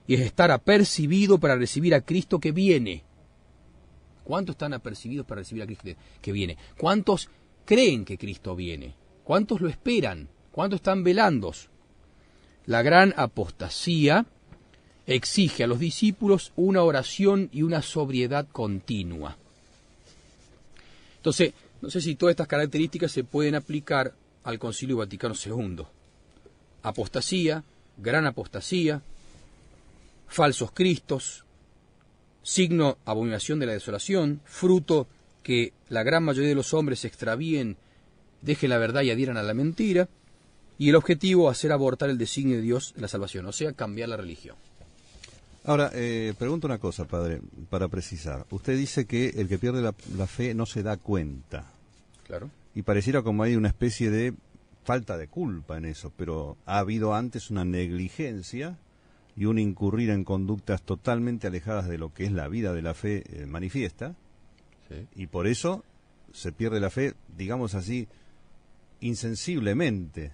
y es estar apercibido para recibir a Cristo que viene. ¿Cuántos están apercibidos para recibir a Cristo que viene? ¿Cuántos creen que Cristo viene? ¿Cuántos lo esperan? ¿Cuántos están velando? La gran apostasía exige a los discípulos una oración y una sobriedad continua. Entonces, no sé si todas estas características se pueden aplicar al Concilio Vaticano II. Apostasía, gran apostasía, falsos cristos, signo abominación de la desolación, fruto que la gran mayoría de los hombres se extravíen, dejen la verdad y adhieran a la mentira, y el objetivo hacer abortar el designio de Dios en la salvación, o sea, cambiar la religión. Ahora, eh, pregunto una cosa, padre, para precisar. Usted dice que el que pierde la, la, fe no se da cuenta. Claro. Y pareciera como hay una especie de falta de culpa en eso, pero ha habido antes una negligencia y un incurrir en conductas totalmente alejadas de lo que es la vida de la fe eh, manifiesta, Sí. y por eso se pierde la fe, digamos así, insensiblemente.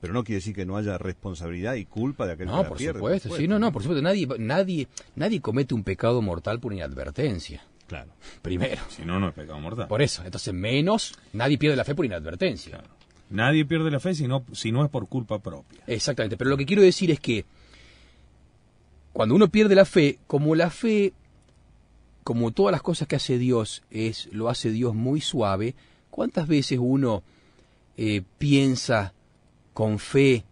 Pero no quiere decir que no haya responsabilidad y culpa de aquel que No, la por pierde. supuesto, sí, no, no, por supuesto, nadie, nadie, nadie comete un pecado mortal por inadvertencia, Claro. primero. Si no, no es pecado mortal. Por eso, entonces menos, nadie pierde la fe por inadvertencia. Claro. Nadie pierde la fe si no, si no es por culpa propia. Exactamente, pero lo que quiero decir es que cuando uno pierde la fe, como la fe, como todas las cosas que hace Dios, es lo hace Dios muy suave, ¿cuántas veces uno eh, piensa con fe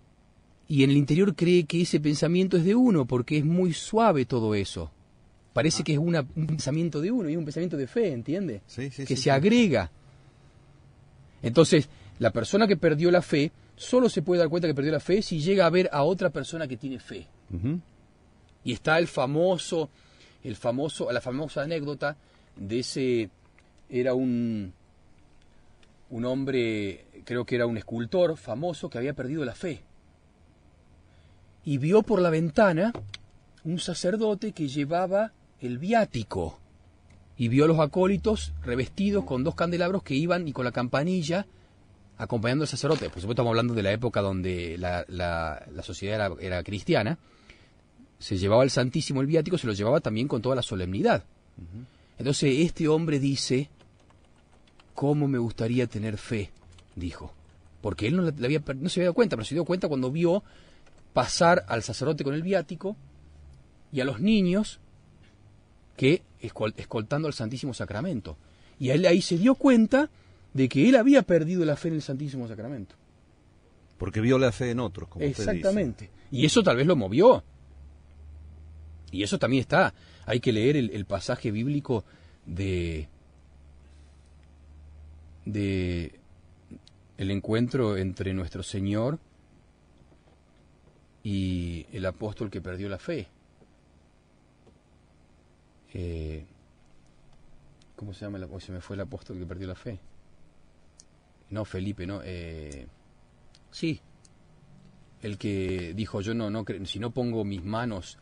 y en el interior cree que ese pensamiento es de uno porque es muy suave todo eso? Parece que es una- un pensamiento de uno y un pensamiento de fe, ¿entiende? Sí, sí, que sí, se agrega. Entonces, la persona que perdió la fe solo se puede dar cuenta que perdió la fe si llega a ver a otra persona que tiene fe. Y está el famoso, el famoso, la famosa anécdota de ese, era un, un hombre, creo que era un escultor famoso que había perdido la fe. Y vio por la ventana un sacerdote que llevaba el viático. Y vio a los acólitos revestidos con dos candelabros que iban y con la campanilla acompañando al sacerdote. Por supuesto estamos hablando de la época donde la, la- sociedad era cristiana se llevaba el Santísimo el viático, se lo llevaba también con toda la solemnidad. Entonces este hombre dice, ¿cómo me gustaría tener fe? Dijo. Porque él no, le había, no se había dado cuenta, pero se dio cuenta cuando vio pasar al sacerdote con el viático y a los niños que escol- escoltando al Santísimo Sacramento. Y él ahí se dio cuenta de que él había perdido la fe en el Santísimo Sacramento. Porque vio la fe en otros, como usted dice. Exactamente. Y eso tal vez lo movió. Y eso también está. Hay que leer el, pasaje bíblico de de el encuentro entre nuestro Señor y el apóstol que perdió la fe. Eh, ¿Cómo se llama? el- se me fue el apóstol que perdió la fe. No, Felipe, no. Eh, sí, el que dijo yo no no si no pongo mis manos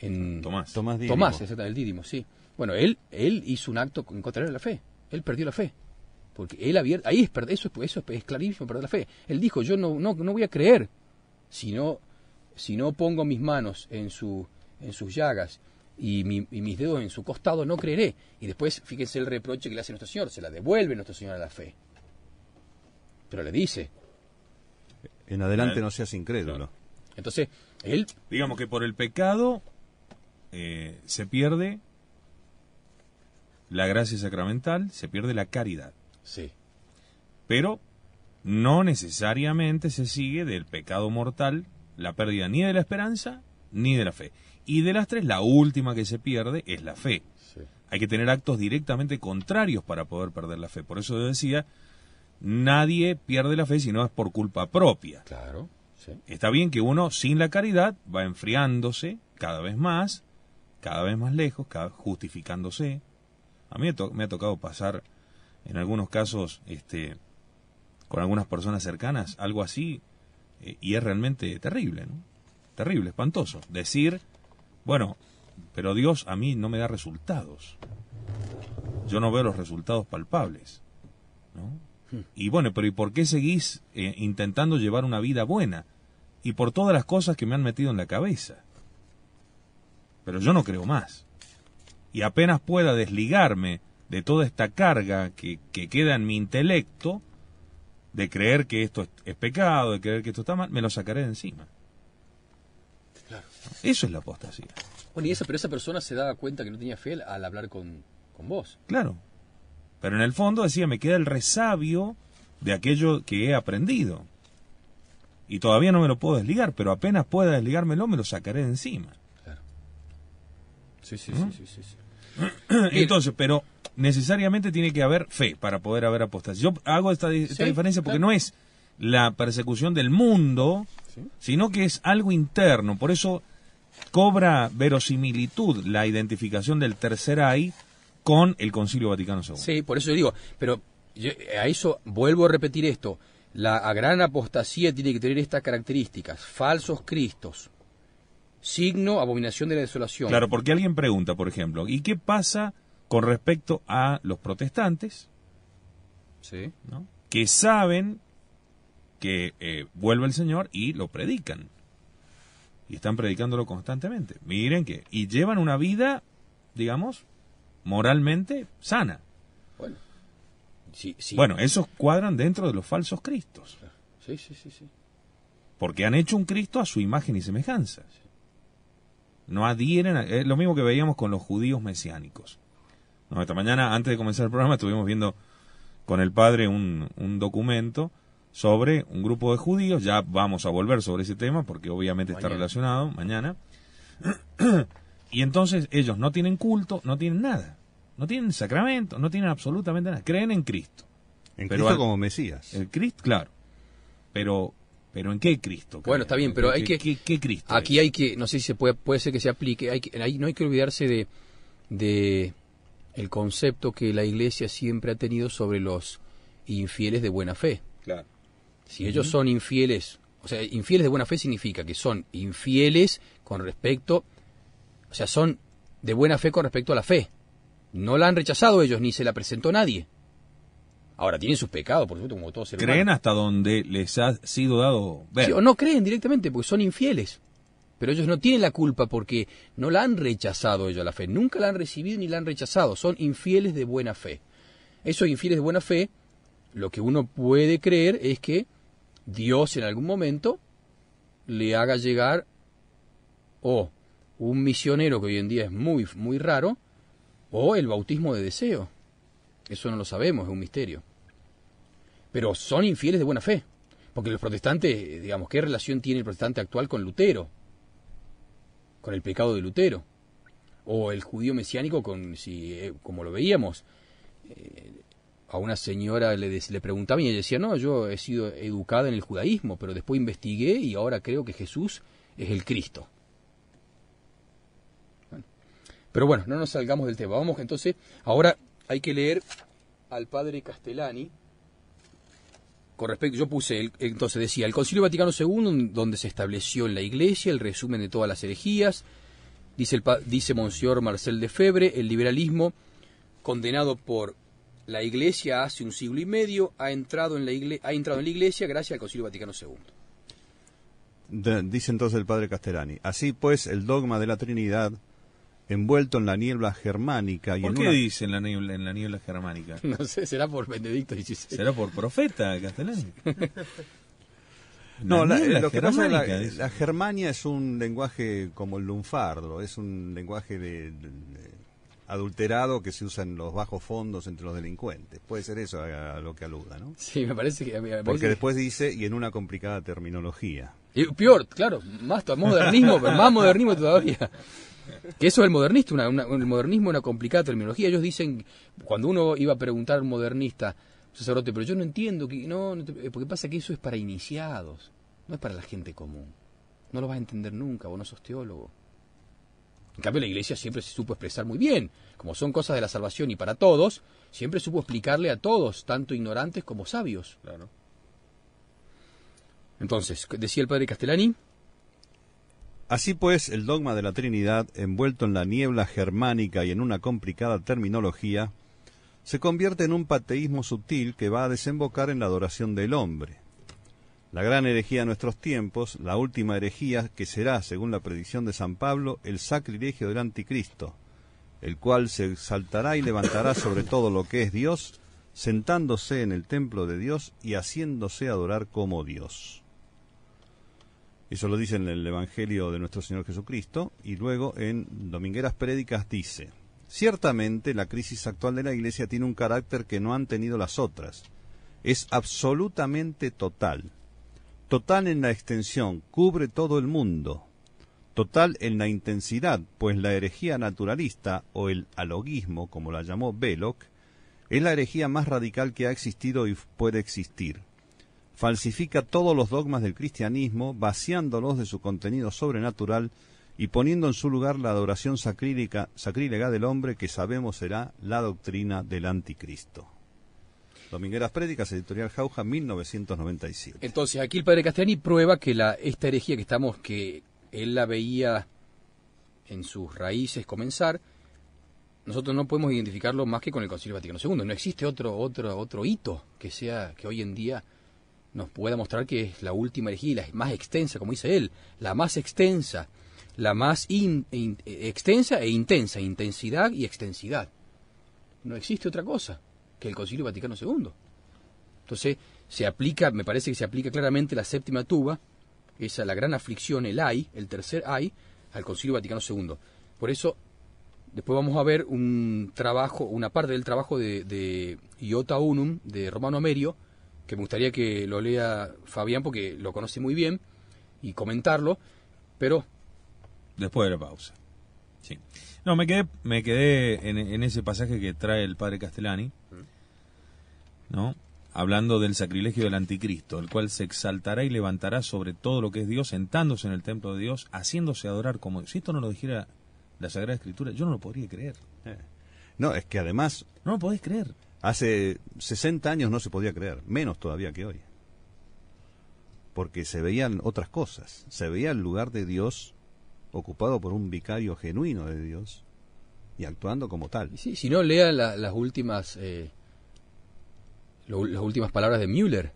en Tomás. Tomás Dídimo. Tomás exactamente el Dídimo sí. Bueno él él hizo un acto en contra de la fe. Él perdió la fe. Porque él había ahí es perder eso es eso es clarísimo perder la fe. Él dijo yo no no no voy a creer. Si no si no pongo mis manos en su en sus llagas y, mi- y mis dedos en su costado no creeré y después fíjense el reproche que le hace nuestro Señor se la devuelve nuestro Señor a la fe. Pero le dice En adelante no seas incrédulo. entonces él Digamos que por el pecado eh, se pierde la gracia sacramental, se pierde la caridad. sí Pero no necesariamente se sigue del pecado mortal la pérdida ni de la esperanza ni de la fe. Y de las tres, la última que se pierde es la fe. sí Hay que tener actos directamente contrarios para poder perder la fe. Por eso yo decía, nadie pierde la fe si no es por culpa propia. claro sí Está bien que uno sin la caridad va enfriándose cada vez más, cada vez más lejos, cada, justificándose. A mí me, to- me ha tocado pasar en algunos casos este, con algunas personas cercanas algo así eh, y es realmente terrible, ¿no? Terrible, espantoso. Decir, bueno, pero Dios a mí no me da resultados. Yo no veo los resultados palpables, ¿no? Y bueno, pero ¿y por qué seguís eh, intentando llevar una vida buena? Y por todas las cosas que me han metido en la cabeza. Pero yo no creo más. y apenas pueda desligarme de toda esta carga que, que queda en mi intelecto, de creer que esto es, pecado, de creer que esto está mal, me lo sacaré de encima. Eso es la apostasía. Bueno, y esa, pero esa persona se daba cuenta que no tenía fe al hablar con, con vos. Claro. Pero en el fondo decía, me queda el resabio de aquello que he aprendido. Y todavía no me lo puedo desligar, pero apenas pueda desligármelo, me lo sacaré de encima. Claro. Sí, sí, sí, sí, sí, Entonces, pero necesariamente tiene que haber fe para poder haber apostasía. Yo hago esta, diferencia porque no es la persecución del mundo, sino que es algo interno. Por eso cobra verosimilitud la identificación del tercer ay con el Concilio Vaticano II. Sí, por eso digo, pero a eso vuelvo a repetir esto. La gran apostasía tiene que tener estas características: falsos cristos, signo, abominación de la desolación. Claro, porque alguien pregunta, por ejemplo, ¿y qué pasa con respecto a los protestantes? Sí. ¿no? Que saben que eh, vuelve el Señor y lo predican. Y están predicándolo constantemente. Miren que. Y llevan una vida, digamos, moralmente sana. Bueno, sí, sí. bueno esos cuadran dentro de los falsos cristos. Sí, sí, sí, sí. Porque han hecho un Cristo a su imagen y semejanza. No adhieren, es lo mismo que veíamos con los judíos mesiánicos. No, esta mañana, antes de comenzar el programa, estuvimos viendo con el padre un, un documento sobre un grupo de judíos, ya vamos a volver sobre ese tema porque obviamente está relacionado mañana, y entonces ellos no tienen culto, no tienen nada, no tienen sacramento, no tienen absolutamente nada, creen en Cristo. En Cristo como Mesías. El Cristo, claro, pero pero ¿en qué Cristo? Bueno, está bien, pero hay que... ¿Qué, Cristo? Aquí hay que, no sé si se puede, puede ser que se aplique, hay que, ahí no hay que olvidarse de, de el concepto que la Iglesia siempre ha tenido sobre los infieles de buena fe. Claro. Si ellos son infieles, o sea, infieles de buena fe significa que son infieles con respecto, o sea, son de buena fe con respecto a la fe. No la han rechazado ellos, ni se la presentó nadie. Ahora, tienen sus pecados, por supuesto, como todos Creen hasta donde les ha sido dado ver. o no creen directamente, porque son infieles. Pero ellos no tienen la culpa porque no la han rechazado ellos la fe. Nunca la han recibido ni la han rechazado. Son infieles de buena fe. Esos infieles de buena fe, lo que uno puede creer es que Dios en algún momento le haga llegar o un misionero que hoy en día es muy, muy raro, o el bautismo de deseo. Eso no lo sabemos, es un misterio. Pero son infieles de buena fe. Porque los protestantes, digamos, ¿qué relación tiene el protestante actual con Lutero? Con el pecado de Lutero. O el judío mesiánico con, si, eh, como lo veíamos, eh, a una señora le, le preguntaba y ella decía, no, yo he sido educada en el judaísmo, pero después investigué y ahora creo que Jesús es el Cristo. pero bueno, no nos salgamos del tema. Vamos entonces, ahora hay que leer al padre Castellani. Con respecto, yo puse, entonces decía, el Concilio Vaticano II, donde se estableció en la Iglesia el resumen de todas las herejías, dice, el, dice Monsieur Marcel de Febre, el liberalismo, condenado por la Iglesia hace un siglo y medio ha entrado en la, iglesia, ha entrado en la Iglesia gracias al Concilio Vaticano II. dice entonces el padre Castellani. Así pues, el dogma de la Trinidad, envuelto en la niebla germánica... Y ¿Por qué una... dice en la, niebla, en la niebla germánica? No sé, será por Benedicto XVI. ¿Será por profeta Castellani? no, lo que pasa es la, la Germania es un lenguaje como el lunfardo, es un lenguaje de adulterado que se usa en los bajos fondos entre los delincuentes. Puede ser eso a, lo que aluda, ¿no? Sí, me parece que... Porque después dice, y en una complicada terminología. Y peor, claro, más modernismo, pero más modernismo todavía. Que eso es el modernista, una, el modernismo es una complicada terminología. Ellos dicen, cuando uno iba a preguntar a un modernista, sacerdote, pero yo no entiendo, que no, porque pasa que eso es para iniciados, no es para la gente común. No lo vas a entender nunca, vos no sos teólogo. En cambio, la iglesia siempre se supo expresar muy bien. Como son cosas de la salvación y para todos, siempre supo explicarle a todos, tanto ignorantes como sabios. Claro. Entonces, decía el padre Castellani. Así pues, el dogma de la Trinidad, envuelto en la niebla germánica y en una complicada terminología, se convierte en un pateísmo sutil que va a desembocar en la adoración del hombre, la gran herejía de nuestros tiempos, la última herejía que será, según la predicción de San Pablo, el sacrilegio del anticristo, el cual se exaltará y levantará sobre todo lo que es Dios, sentándose en el templo de Dios y haciéndose adorar como Dios. Eso lo dice en el Evangelio de nuestro Señor Jesucristo y luego en Domingueras Prédicas dice, ciertamente la crisis actual de la Iglesia tiene un carácter que no han tenido las otras. Es absolutamente total. Total en la extensión, cubre todo el mundo, total en la intensidad, pues la herejía naturalista o el alogismo, como la llamó Belloc, es la herejía más radical que ha existido y puede existir. Falsifica todos los dogmas del cristianismo, vaciándolos de su contenido sobrenatural y poniendo en su lugar la adoración sacrílega, sacrílega del hombre que sabemos será la doctrina del anticristo. Domingueras Prédicas, editorial Jauja, 1997. Entonces, aquí el padre Castellani prueba que la, esta herejía que estamos, que él la veía en sus raíces comenzar, nosotros no podemos identificarlo más que con el Concilio Vaticano II. No existe otro, otro, otro hito que sea, que hoy en día nos pueda mostrar que es la última herejía, la más extensa, como dice él, la más extensa, la más extensa e intensa, intensidad y extensidad. No existe otra cosa que el Concilio Vaticano II. Entonces, se aplica, me parece que se aplica claramente la séptima tuba, esa la gran aflicción, el ay, el tercer ay, al Concilio Vaticano II. Por eso, después vamos a ver un trabajo, una parte del trabajo de, de Iota Unum, de Romano Amerio, que me gustaría que lo lea Fabián porque lo conoce muy bien, y comentarlo, pero... Después de la pausa. Sí. No, me quedé, me quedé en, en ese pasaje que trae el padre Castellani, ¿no? hablando del sacrilegio del anticristo, el cual se exaltará y levantará sobre todo lo que es Dios, sentándose en el templo de Dios, haciéndose adorar como Si esto no lo dijera la Sagrada Escritura, yo no lo podría creer. Eh. No, es que además... No lo podéis creer. Hace 60 años no se podía creer, menos todavía que hoy. Porque se veían otras cosas. Se veía el lugar de Dios ocupado por un vicario genuino de Dios y actuando como tal. Sí, si no, lea las últimas... Eh las últimas palabras de Müller,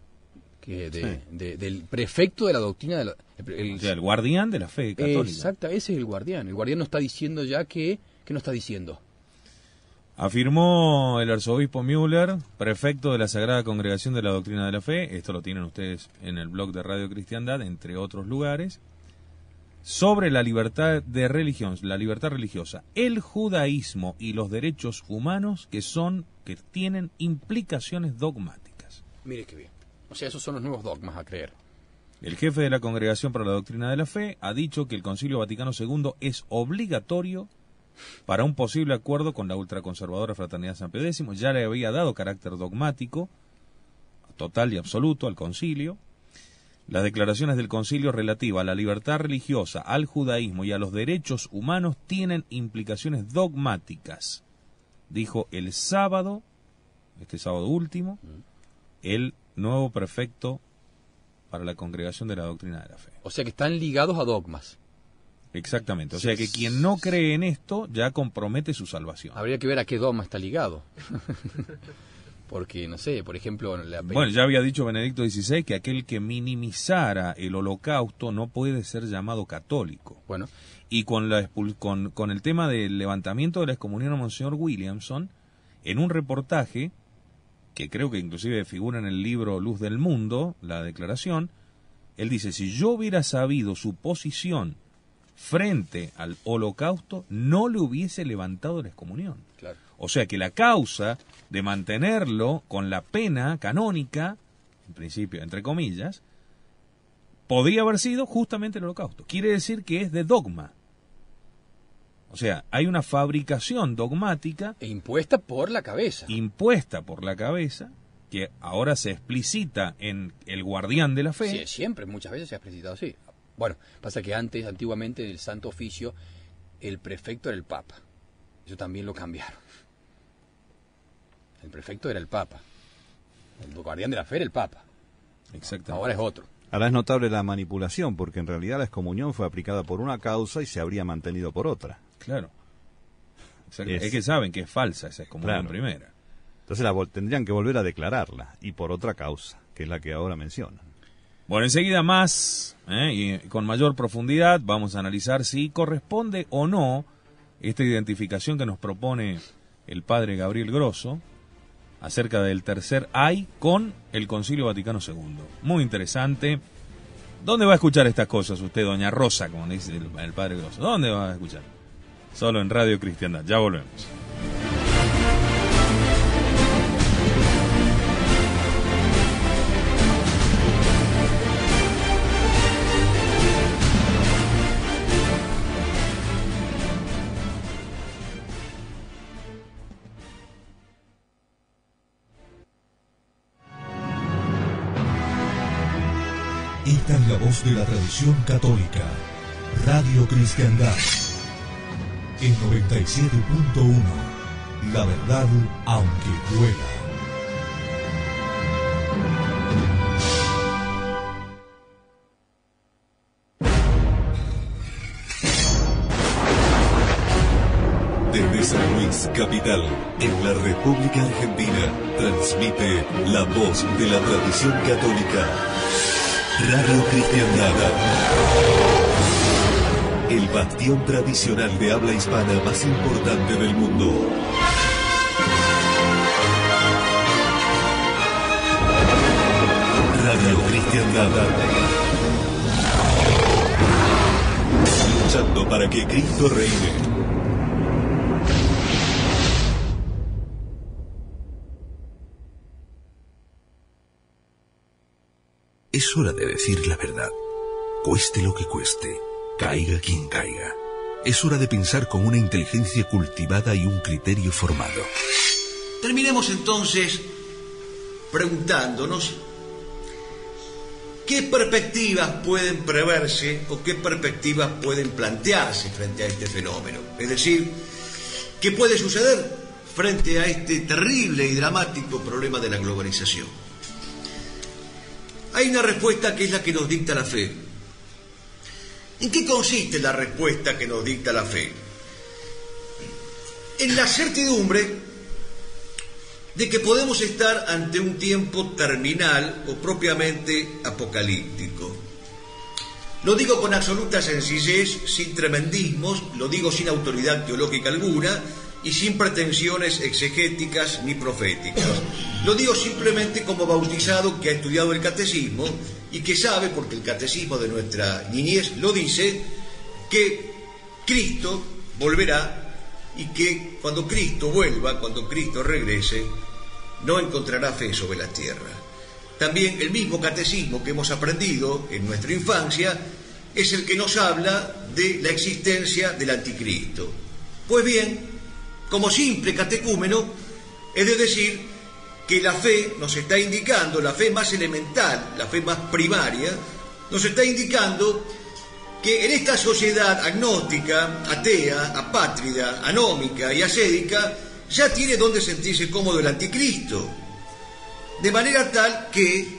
que del prefecto de la doctrina de el, guardián de la fe católica. Exacto, ese es el guardián. El guardián no está diciendo ya que, ¿qué no está diciendo? Afirmó el arzobispo Müller, prefecto de la Sagrada Congregación de la Doctrina de la Fe, esto lo tienen ustedes en el blog de Radio Cristiandad, entre otros lugares, sobre la libertad de religión, la libertad religiosa, el judaísmo y los derechos humanos que son que tienen implicaciones dogmáticas. Mire qué bien. O sea, esos son los nuevos dogmas a creer. El jefe de la Congregación para la Doctrina de la Fe ha dicho que el Concilio Vaticano II es obligatorio para un posible acuerdo con la ultraconservadora Fraternidad San Pío X. Ya le había dado carácter dogmático, total y absoluto, al concilio las declaraciones del concilio relativa a la libertad religiosa, al judaísmo y a los derechos humanos tienen implicaciones dogmáticas, dijo el sábado, este sábado último, el nuevo prefecto para la congregación de la doctrina de la fe. O sea que están ligados a dogmas. Exactamente. O sea que quien no cree en esto ya compromete su salvación. Habría que ver a qué dogma está ligado. Porque, no sé, por ejemplo... Bueno, ya había dicho Benedicto XVI que aquel que minimizara el holocausto no puede ser llamado católico. Bueno. Y con, la con, con el tema del levantamiento de la excomunión a Monseñor Williamson, en un reportaje, que creo que inclusive figura en el libro Luz del Mundo, la declaración, él dice, si yo hubiera sabido su posición frente al holocausto, no le hubiese levantado la excomunión. Claro. O sea que la causa de mantenerlo con la pena canónica, en principio, entre comillas, podría haber sido justamente el holocausto. Quiere decir que es de dogma. O sea, hay una fabricación dogmática. E impuesta por la cabeza. Impuesta por la cabeza, que ahora se explicita en el guardián de la fe. Sí, siempre, muchas veces se ha explicitado así. Bueno, pasa que antes, antiguamente, en el Santo Oficio, el prefecto era el Papa. Eso también lo cambiaron. El prefecto era el Papa. El guardián de la fe era el Papa. Exactamente. Ahora es otro. Ahora es notable la manipulación, porque en realidad la excomunión fue aplicada por una causa y se habría mantenido por otra. Claro. Es, que saben que es falsa esa excomunión primera. Entonces la tendrían que volver a declararla, y por otra causa, que es la que ahora mencionan. Bueno, enseguida más ¿eh? y con mayor profundidad vamos a analizar si corresponde o no esta identificación que nos propone el padre Gabriel Grosso acerca del tercer ay con el Concilio Vaticano II. Muy interesante. ¿Dónde va a escuchar estas cosas usted, doña Rosa, como dice el, el padre Grosso? ¿Dónde va a escuchar? Solo en Radio Cristiandad. Ya volvemos. De la tradición católica. Radio Cristiandad. En 97.1. La verdad aunque duela. Desde San Luis, capital, en la República Argentina, transmite la voz de la tradición católica. Radio Cristiandad. El bastión tradicional de habla hispana más importante del mundo. Radio Cristiandad. Luchando para que Cristo reine. Es hora de decir la verdad. Cueste lo que cueste, caiga quien caiga. Es hora de pensar con una inteligencia cultivada y un criterio formado. Terminemos entonces preguntándonos qué perspectivas pueden preverse o qué perspectivas pueden plantearse frente a este fenómeno. Es decir, qué puede suceder frente a este terrible y dramático problema de la globalización. Hay una respuesta que es la que nos dicta la fe. ¿En qué consiste la respuesta que nos dicta la fe? En la certidumbre de que podemos estar ante un tiempo terminal o propiamente apocalíptico. Lo digo con absoluta sencillez, sin tremendismos, lo digo sin autoridad teológica alguna, y sin pretensiones exegéticas ni proféticas. Lo digo simplemente como bautizado que ha estudiado el catecismo y que sabe, porque el catecismo de nuestra niñez lo dice, que Cristo volverá y que cuando Cristo vuelva, cuando Cristo regrese, no encontrará fe sobre la tierra. También el mismo catecismo que hemos aprendido en nuestra infancia es el que nos habla de la existencia del anticristo. Pues bien, como simple catecúmeno, es de decir que la fe nos está indicando, la fe más elemental, la fe más primaria, nos está indicando que en esta sociedad agnóstica, atea, apátrida, anómica y ascédica, ya tiene donde sentirse cómodo el anticristo. De manera tal que,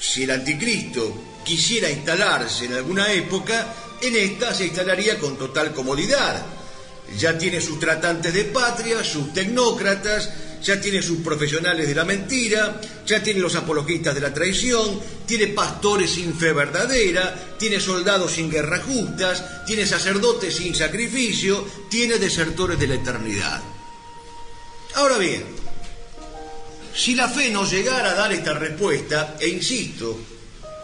si el anticristo quisiera instalarse en alguna época, en esta se instalaría con total comodidad ya tiene sus tratantes de patria, sus tecnócratas, ya tiene sus profesionales de la mentira, ya tiene los apologistas de la traición, tiene pastores sin fe verdadera, tiene soldados sin guerras justas, tiene sacerdotes sin sacrificio, tiene desertores de la eternidad. Ahora bien, si la fe no llegara a dar esta respuesta, e insisto,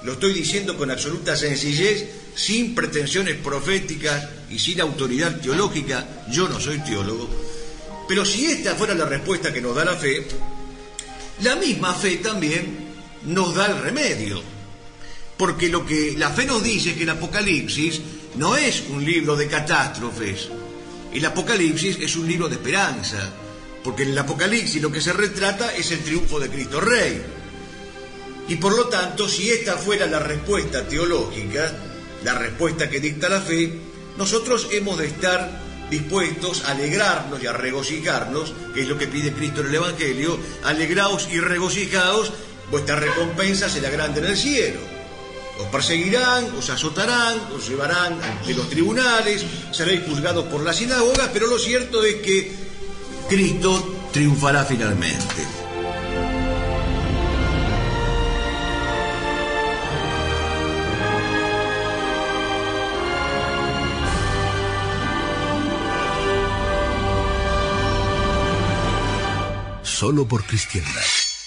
lo estoy diciendo con absoluta sencillez, sin pretensiones proféticas y sin autoridad teológica, yo no soy teólogo, pero si esta fuera la respuesta que nos da la fe, la misma fe también nos da el remedio. Porque lo que la fe nos dice es que el Apocalipsis no es un libro de catástrofes. El Apocalipsis es un libro de esperanza. Porque en el Apocalipsis lo que se retrata es el triunfo de Cristo Rey. Y por lo tanto, si esta fuera la respuesta teológica, la respuesta que dicta la fe, nosotros hemos de estar dispuestos a alegrarnos y a regocijarnos, que es lo que pide Cristo en el Evangelio, alegraos y regocijaos, vuestra recompensa será grande en el cielo. Os perseguirán, os azotarán, os llevarán ante los tribunales, seréis juzgados por las sinagogas, pero lo cierto es que Cristo triunfará finalmente. Solo por cristiandad.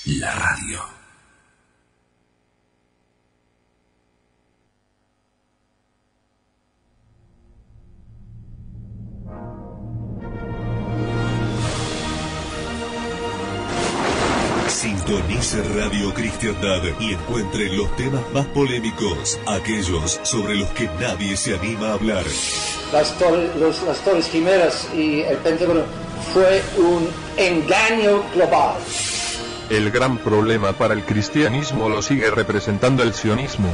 La radio. Sintonice Radio Cristiandad y encuentre los temas más polémicos, aquellos sobre los que nadie se anima a hablar. Las torres, los- las torres Quimeras y el Pentágono fue un engaño global. El gran problema para el cristianismo lo sigue representando el sionismo.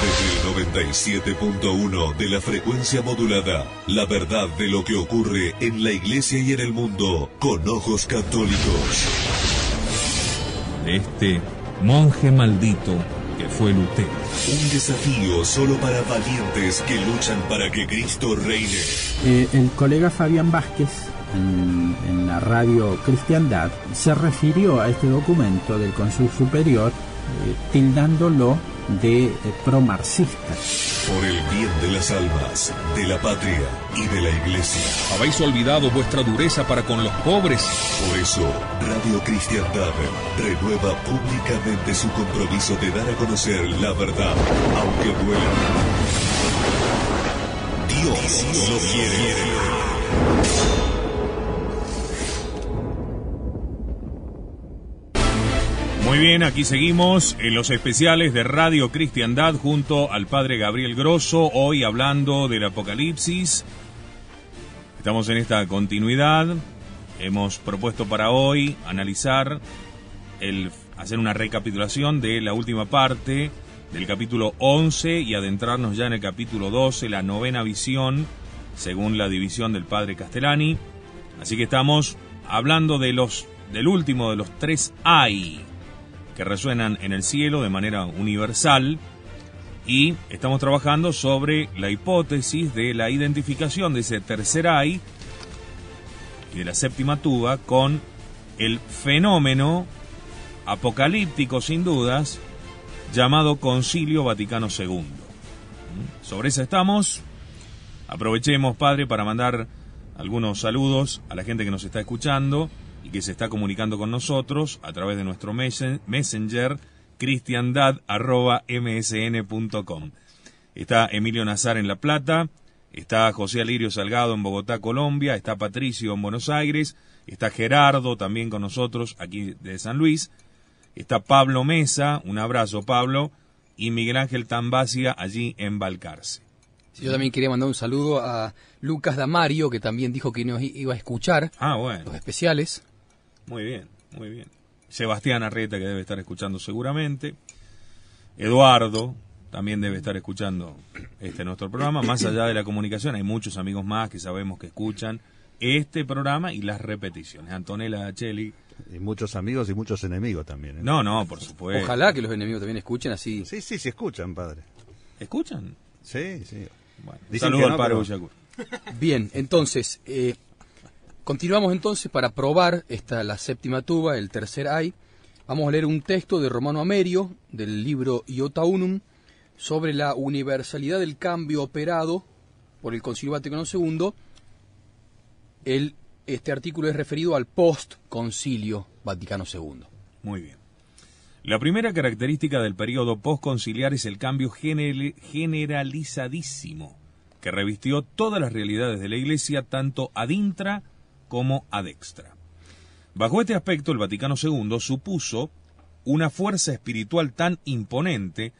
Desde el 97.1 de la frecuencia modulada, la verdad de lo que ocurre en la iglesia y en el mundo con ojos católicos. Este monje maldito que fue Lutero. Un desafío solo para valientes que luchan para que Cristo reine. Eh, el colega Fabián Vázquez en, en la radio Cristiandad se refirió a este documento del Consejo Superior eh, tildándolo de eh, promarxista. Por el bien de las almas, de la patria y de la iglesia. Habéis olvidado vuestra dureza para con los pobres. Por eso, Radio Cristiandad renueva públicamente su compromiso de dar a conocer la verdad, aunque duela. Dios lo quiere. Muy bien, aquí seguimos en los especiales de Radio Cristiandad junto al padre Gabriel Grosso, hoy hablando del Apocalipsis. Estamos en esta continuidad. Hemos propuesto para hoy analizar el hacer una recapitulación de la última parte del capítulo 11 y adentrarnos ya en el capítulo 12, la novena visión, según la división del padre Castellani. Así que estamos hablando de los del último de los tres ay que resuenan en el cielo de manera universal y estamos trabajando sobre la hipótesis de la identificación de ese tercer ay y de la séptima tuba con el fenómeno apocalíptico sin dudas llamado Concilio Vaticano II. Sobre eso estamos. Aprovechemos, Padre, para mandar algunos saludos a la gente que nos está escuchando y que se está comunicando con nosotros a través de nuestro messen- messenger cristiandad.msn.com. Está Emilio Nazar en La Plata, está José Alirio Salgado en Bogotá, Colombia, está Patricio en Buenos Aires, está Gerardo también con nosotros aquí de San Luis, está Pablo Mesa, un abrazo Pablo, y Miguel Ángel Tambasia allí en Balcarce. Sí, Yo también quería mandar un saludo a Lucas Damario, que también dijo que nos iba a escuchar Ah, bueno. los especiales. Muy bien, muy bien. Sebastián Arreta, que debe estar escuchando seguramente. Eduardo, también debe estar escuchando este nuestro programa. Más allá de la comunicación, hay muchos amigos más que sabemos que escuchan este programa y las repeticiones. Antonella Cheli. Y muchos amigos y muchos enemigos también. ¿eh? No, no, por supuesto. Ojalá que los enemigos también escuchen así. Sí, sí, sí escuchan, padre. ¿Escuchan? Sí, sí. Bueno, Dicen saludo al padre pero-. Bien, entonces, eh, continuamos entonces para probar esta, la séptima tuba, el tercer ay. Vamos a leer un texto de Romano Amerio, del libro Iota Unum, sobre la universalidad del cambio operado por el Concilio Vaticano II. Este artículo es referido al post-concilio Vaticano II. Muy bien. La primera característica del periodo postconciliar es el cambio generalizadísimo que revistió todas las realidades de la Iglesia, tanto ad intra como ad extra. Bajo este aspecto, el Vaticano II supuso una fuerza espiritual tan imponente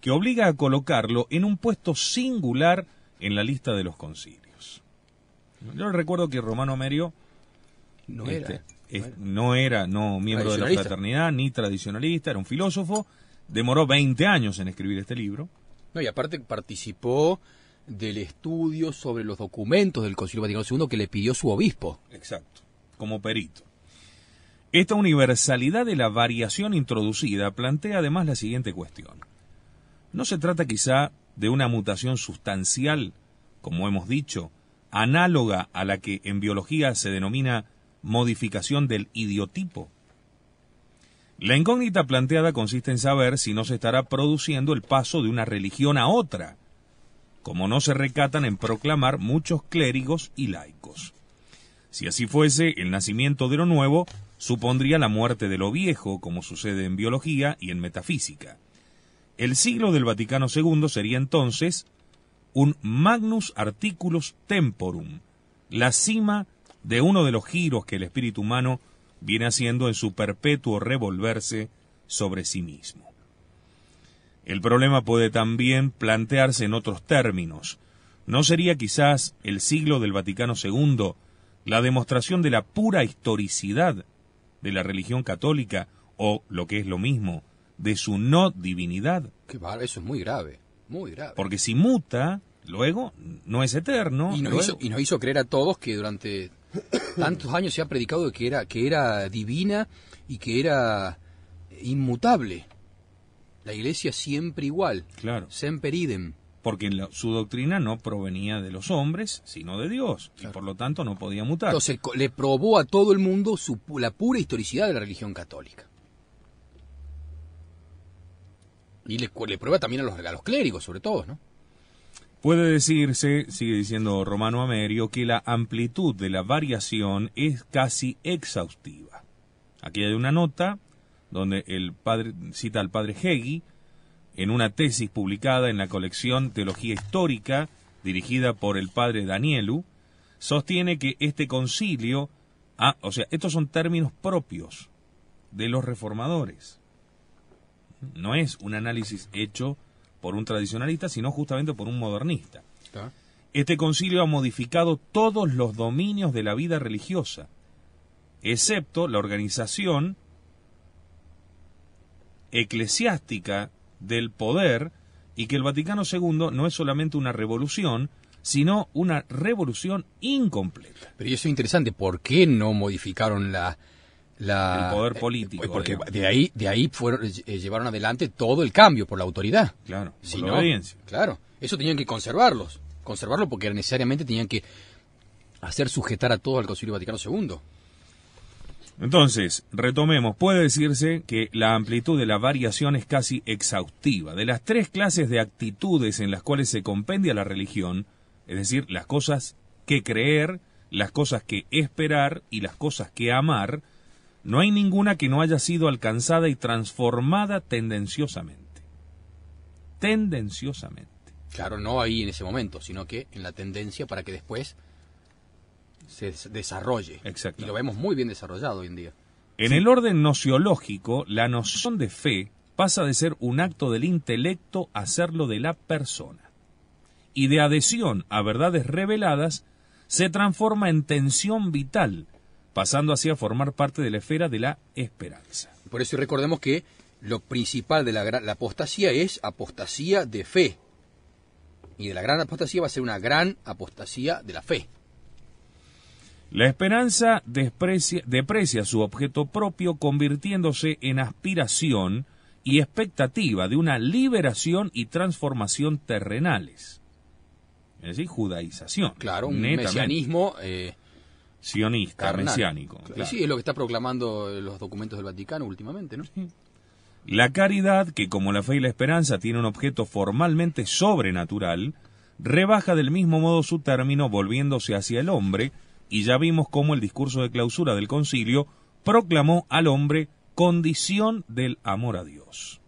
que obliga a colocarlo en un puesto singular en la lista de los concilios. Yo recuerdo que Romano Merio No este, era. es- no era no miembro de la fraternidad ni tradicionalista, era un filósofo, demoró 20 años en escribir este libro. No, y aparte participó del estudio sobre los documentos del Concilio Vaticano II que le pidió su obispo. Exacto, como perito. Esta universalidad de la variación introducida plantea además la siguiente cuestión. ¿No se trata quizá de una mutación sustancial, como hemos dicho, análoga a la que en biología se denomina modificación del idiotipo? La incógnita planteada consiste en saber si no se estará produciendo el paso de una religión a otra, como no se recatan en proclamar muchos clérigos y laicos. Si así fuese, el nacimiento de lo nuevo supondría la muerte de lo viejo, como sucede en biología y en metafísica. El siglo del Vaticano II sería entonces un magnus articulus temporum, la cima de uno de los giros que el espíritu humano viene haciendo en su perpetuo revolverse sobre sí mismo. El problema puede también plantearse en otros términos. ¿No sería quizás el siglo del Vaticano II la demostración de la pura historicidad de la religión católica o, lo que es lo mismo, de su no divinidad? Qué eso es muy grave, muy grave. Porque si muta, luego no es eterno. Y nos, hizo, y nos hizo creer a todos que durante tantos años se ha predicado que era, que era divina y que era inmutable. La iglesia siempre igual. Claro. Semper idem. Porque su doctrina no provenía de los hombres, sino de Dios. Y por lo tanto no podía mutar. Entonces le probó a todo el mundo su, la pura historicidad de la religión católica. Y le, le prueba también a los, a los clérigos, sobre todo, ¿no? Puede decirse, sigue diciendo Romano Amerio, que la amplitud de la variación es casi exhaustiva. Aquí hay una nota donde el padre cita al padre Hegel en una tesis publicada en la colección Teología Histórica dirigida por el padre Danielu, sostiene que este concilio, ah, o sea, estos son términos propios de los reformadores. No es un análisis hecho por un tradicionalista, sino justamente por un modernista. Este concilio ha modificado todos los dominios de la vida religiosa, excepto la organización eclesiástica del poder y que el Vaticano II no es solamente una revolución, sino una revolución incompleta. Pero eso es interesante, ¿por qué no modificaron la, el poder político. porque de ahí, de ahí fueron, eh, llevaron adelante todo el cambio por la autoridad. Claro, por la obediencia. Claro, eso tenían que conservarlos. Conservarlo porque necesariamente tenían que hacer sujetar a todo al Concilio Vaticano II. Entonces, retomemos, puede decirse que la amplitud de la variación es casi exhaustiva. De las tres clases de actitudes en las cuales se compendia la religión, es decir, las cosas que creer, las cosas que esperar y las cosas que amar, no hay ninguna que no haya sido alcanzada y transformada tendenciosamente. Tendenciosamente. Claro, no ahí en ese momento, sino que en la tendencia para que después se desarrolle. Exacto. Y lo vemos muy bien desarrollado hoy en día. En el orden nociológico, la noción de fe pasa de ser un acto del intelecto a serlo de la persona. Y de adhesión a verdades reveladas se transforma en tensión vital pasando así a formar parte de la esfera de la esperanza. Por eso recordemos que lo principal de la, la apostasía es apostasía de fe. Y de la gran apostasía va a ser una gran apostasía de la fe. La esperanza desprecia, deprecia su objeto propio convirtiéndose en aspiración y expectativa de una liberación y transformación terrenales. Es decir, judaización. Claro, un mesianismo eh, sionista, mesiánico. Sí, es lo que está proclamando los documentos del Vaticano últimamente, ¿no? La caridad, que como la fe y la esperanza tiene un objeto formalmente sobrenatural, rebaja del mismo modo su término volviéndose hacia el hombre, y ya vimos cómo el discurso de clausura del concilio proclamó al hombre condición del amor a Dios.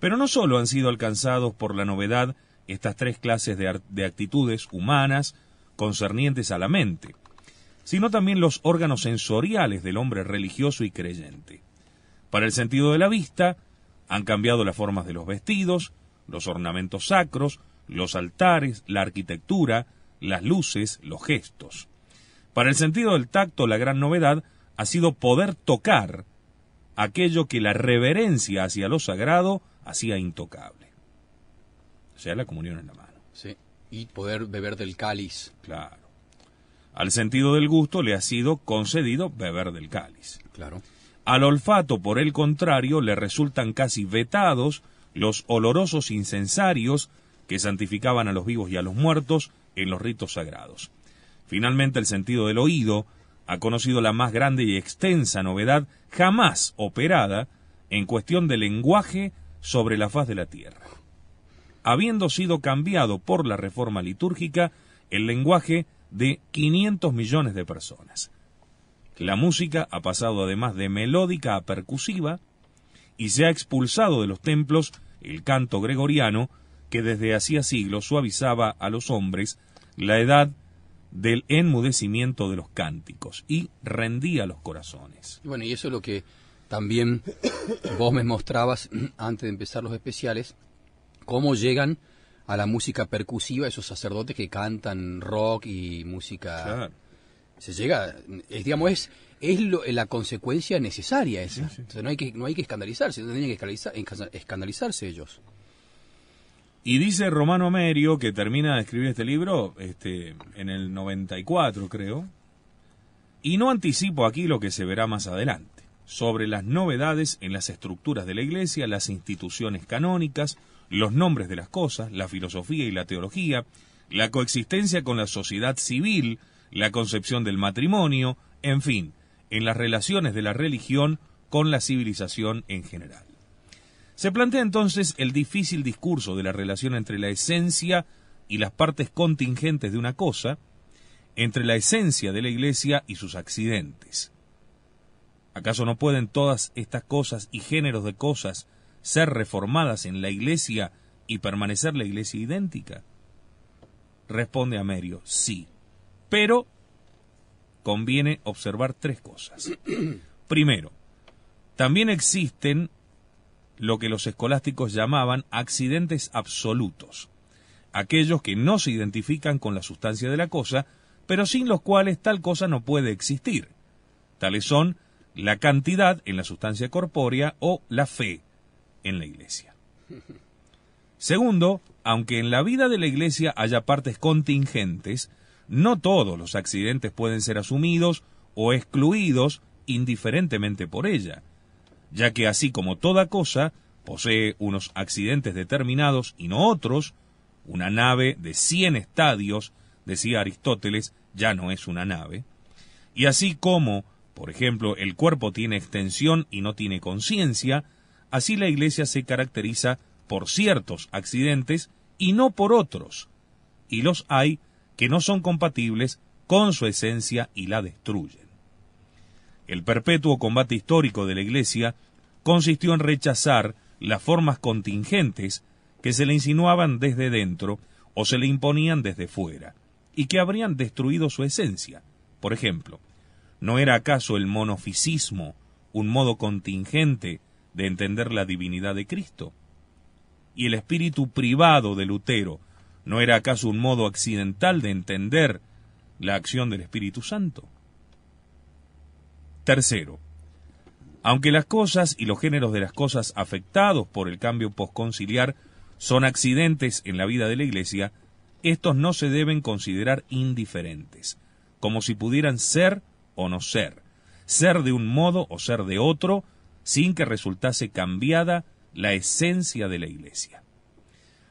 Pero no sólo han sido alcanzados por la novedad estas tres clases de, de actitudes humanas concernientes a la mente, sino también los órganos sensoriales del hombre religioso y creyente. Para el sentido de la vista, han cambiado las formas de los vestidos, los ornamentos sacros, los altares, la arquitectura, las luces, los gestos. Para el sentido del tacto, la gran novedad ha sido poder tocar aquello que la reverencia hacia lo sagrado hacía intocable. O sea, la comunión en la mano. Sí, y poder beber del cáliz. Claro. Al sentido del gusto le ha sido concedido beber del cáliz. Claro. Al olfato, por el contrario, le resultan casi vetados los olorosos incensarios que santificaban a los vivos y a los muertos en los ritos sagrados. Finalmente, el sentido del oído ha conocido la más grande y extensa novedad jamás operada en cuestión de lenguaje sobre la faz de la tierra. Habiendo sido cambiado por la reforma litúrgica, el lenguaje de 500 millones de personas. La música ha pasado además de melódica a percusiva y se ha expulsado de los templos el canto gregoriano que desde hacía siglos suavizaba a los hombres la edad del enmudecimiento de los cánticos y rendía los corazones. bueno, y eso es lo que también vos me mostrabas antes de empezar los especiales, cómo llegan a la música percusiva esos sacerdotes que cantan rock y música... Se llega, es, digamos, es, es la consecuencia necesaria esa. no hay que, no hay que escandalizarse, no tienen que escandalizarse ellos. Y dice Romano Merio, que termina de escribir este libro este, en el 94, creo, y no anticipo aquí lo que se verá más adelante, sobre las novedades en las estructuras de la Iglesia, las instituciones canónicas, los nombres de las cosas, la filosofía y la teología, la coexistencia con la sociedad civil, la concepción del matrimonio, en fin, en las relaciones de la religión con la civilización en general. Se plantea entonces el difícil discurso de la relación entre la esencia y las partes contingentes de una cosa, entre la esencia de la Iglesia y sus accidentes. ¿Acaso no pueden todas estas cosas y géneros de cosas ser reformadas en la Iglesia y permanecer la Iglesia idéntica? Responde Amerio, sí. Pero conviene observar tres cosas. Primero, también existen lo que los escolásticos llamaban accidentes absolutos, aquellos que no se identifican con la sustancia de la cosa, pero sin los cuales tal cosa no puede existir. Tales son la cantidad en la sustancia corpórea o la fe en la iglesia. Segundo, aunque en la vida de la iglesia haya partes contingentes, no todos los accidentes pueden ser asumidos o excluidos indiferentemente por ella ya que así como toda cosa posee unos accidentes determinados y no otros, una nave de 100 estadios, decía Aristóteles, ya no es una nave, y así como, por ejemplo, el cuerpo tiene extensión y no tiene conciencia, así la Iglesia se caracteriza por ciertos accidentes y no por otros, y los hay que no son compatibles con su esencia y la destruyen. El perpetuo combate histórico de la Iglesia consistió en rechazar las formas contingentes que se le insinuaban desde dentro o se le imponían desde fuera, y que habrían destruido su esencia. Por ejemplo, ¿no era acaso el monofisismo un modo contingente de entender la divinidad de Cristo? ¿Y el espíritu privado de Lutero no era acaso un modo accidental de entender la acción del Espíritu Santo? Tercero, aunque las cosas y los géneros de las cosas afectados por el cambio posconciliar son accidentes en la vida de la Iglesia, estos no se deben considerar indiferentes, como si pudieran ser o no ser, ser de un modo o ser de otro, sin que resultase cambiada la esencia de la Iglesia.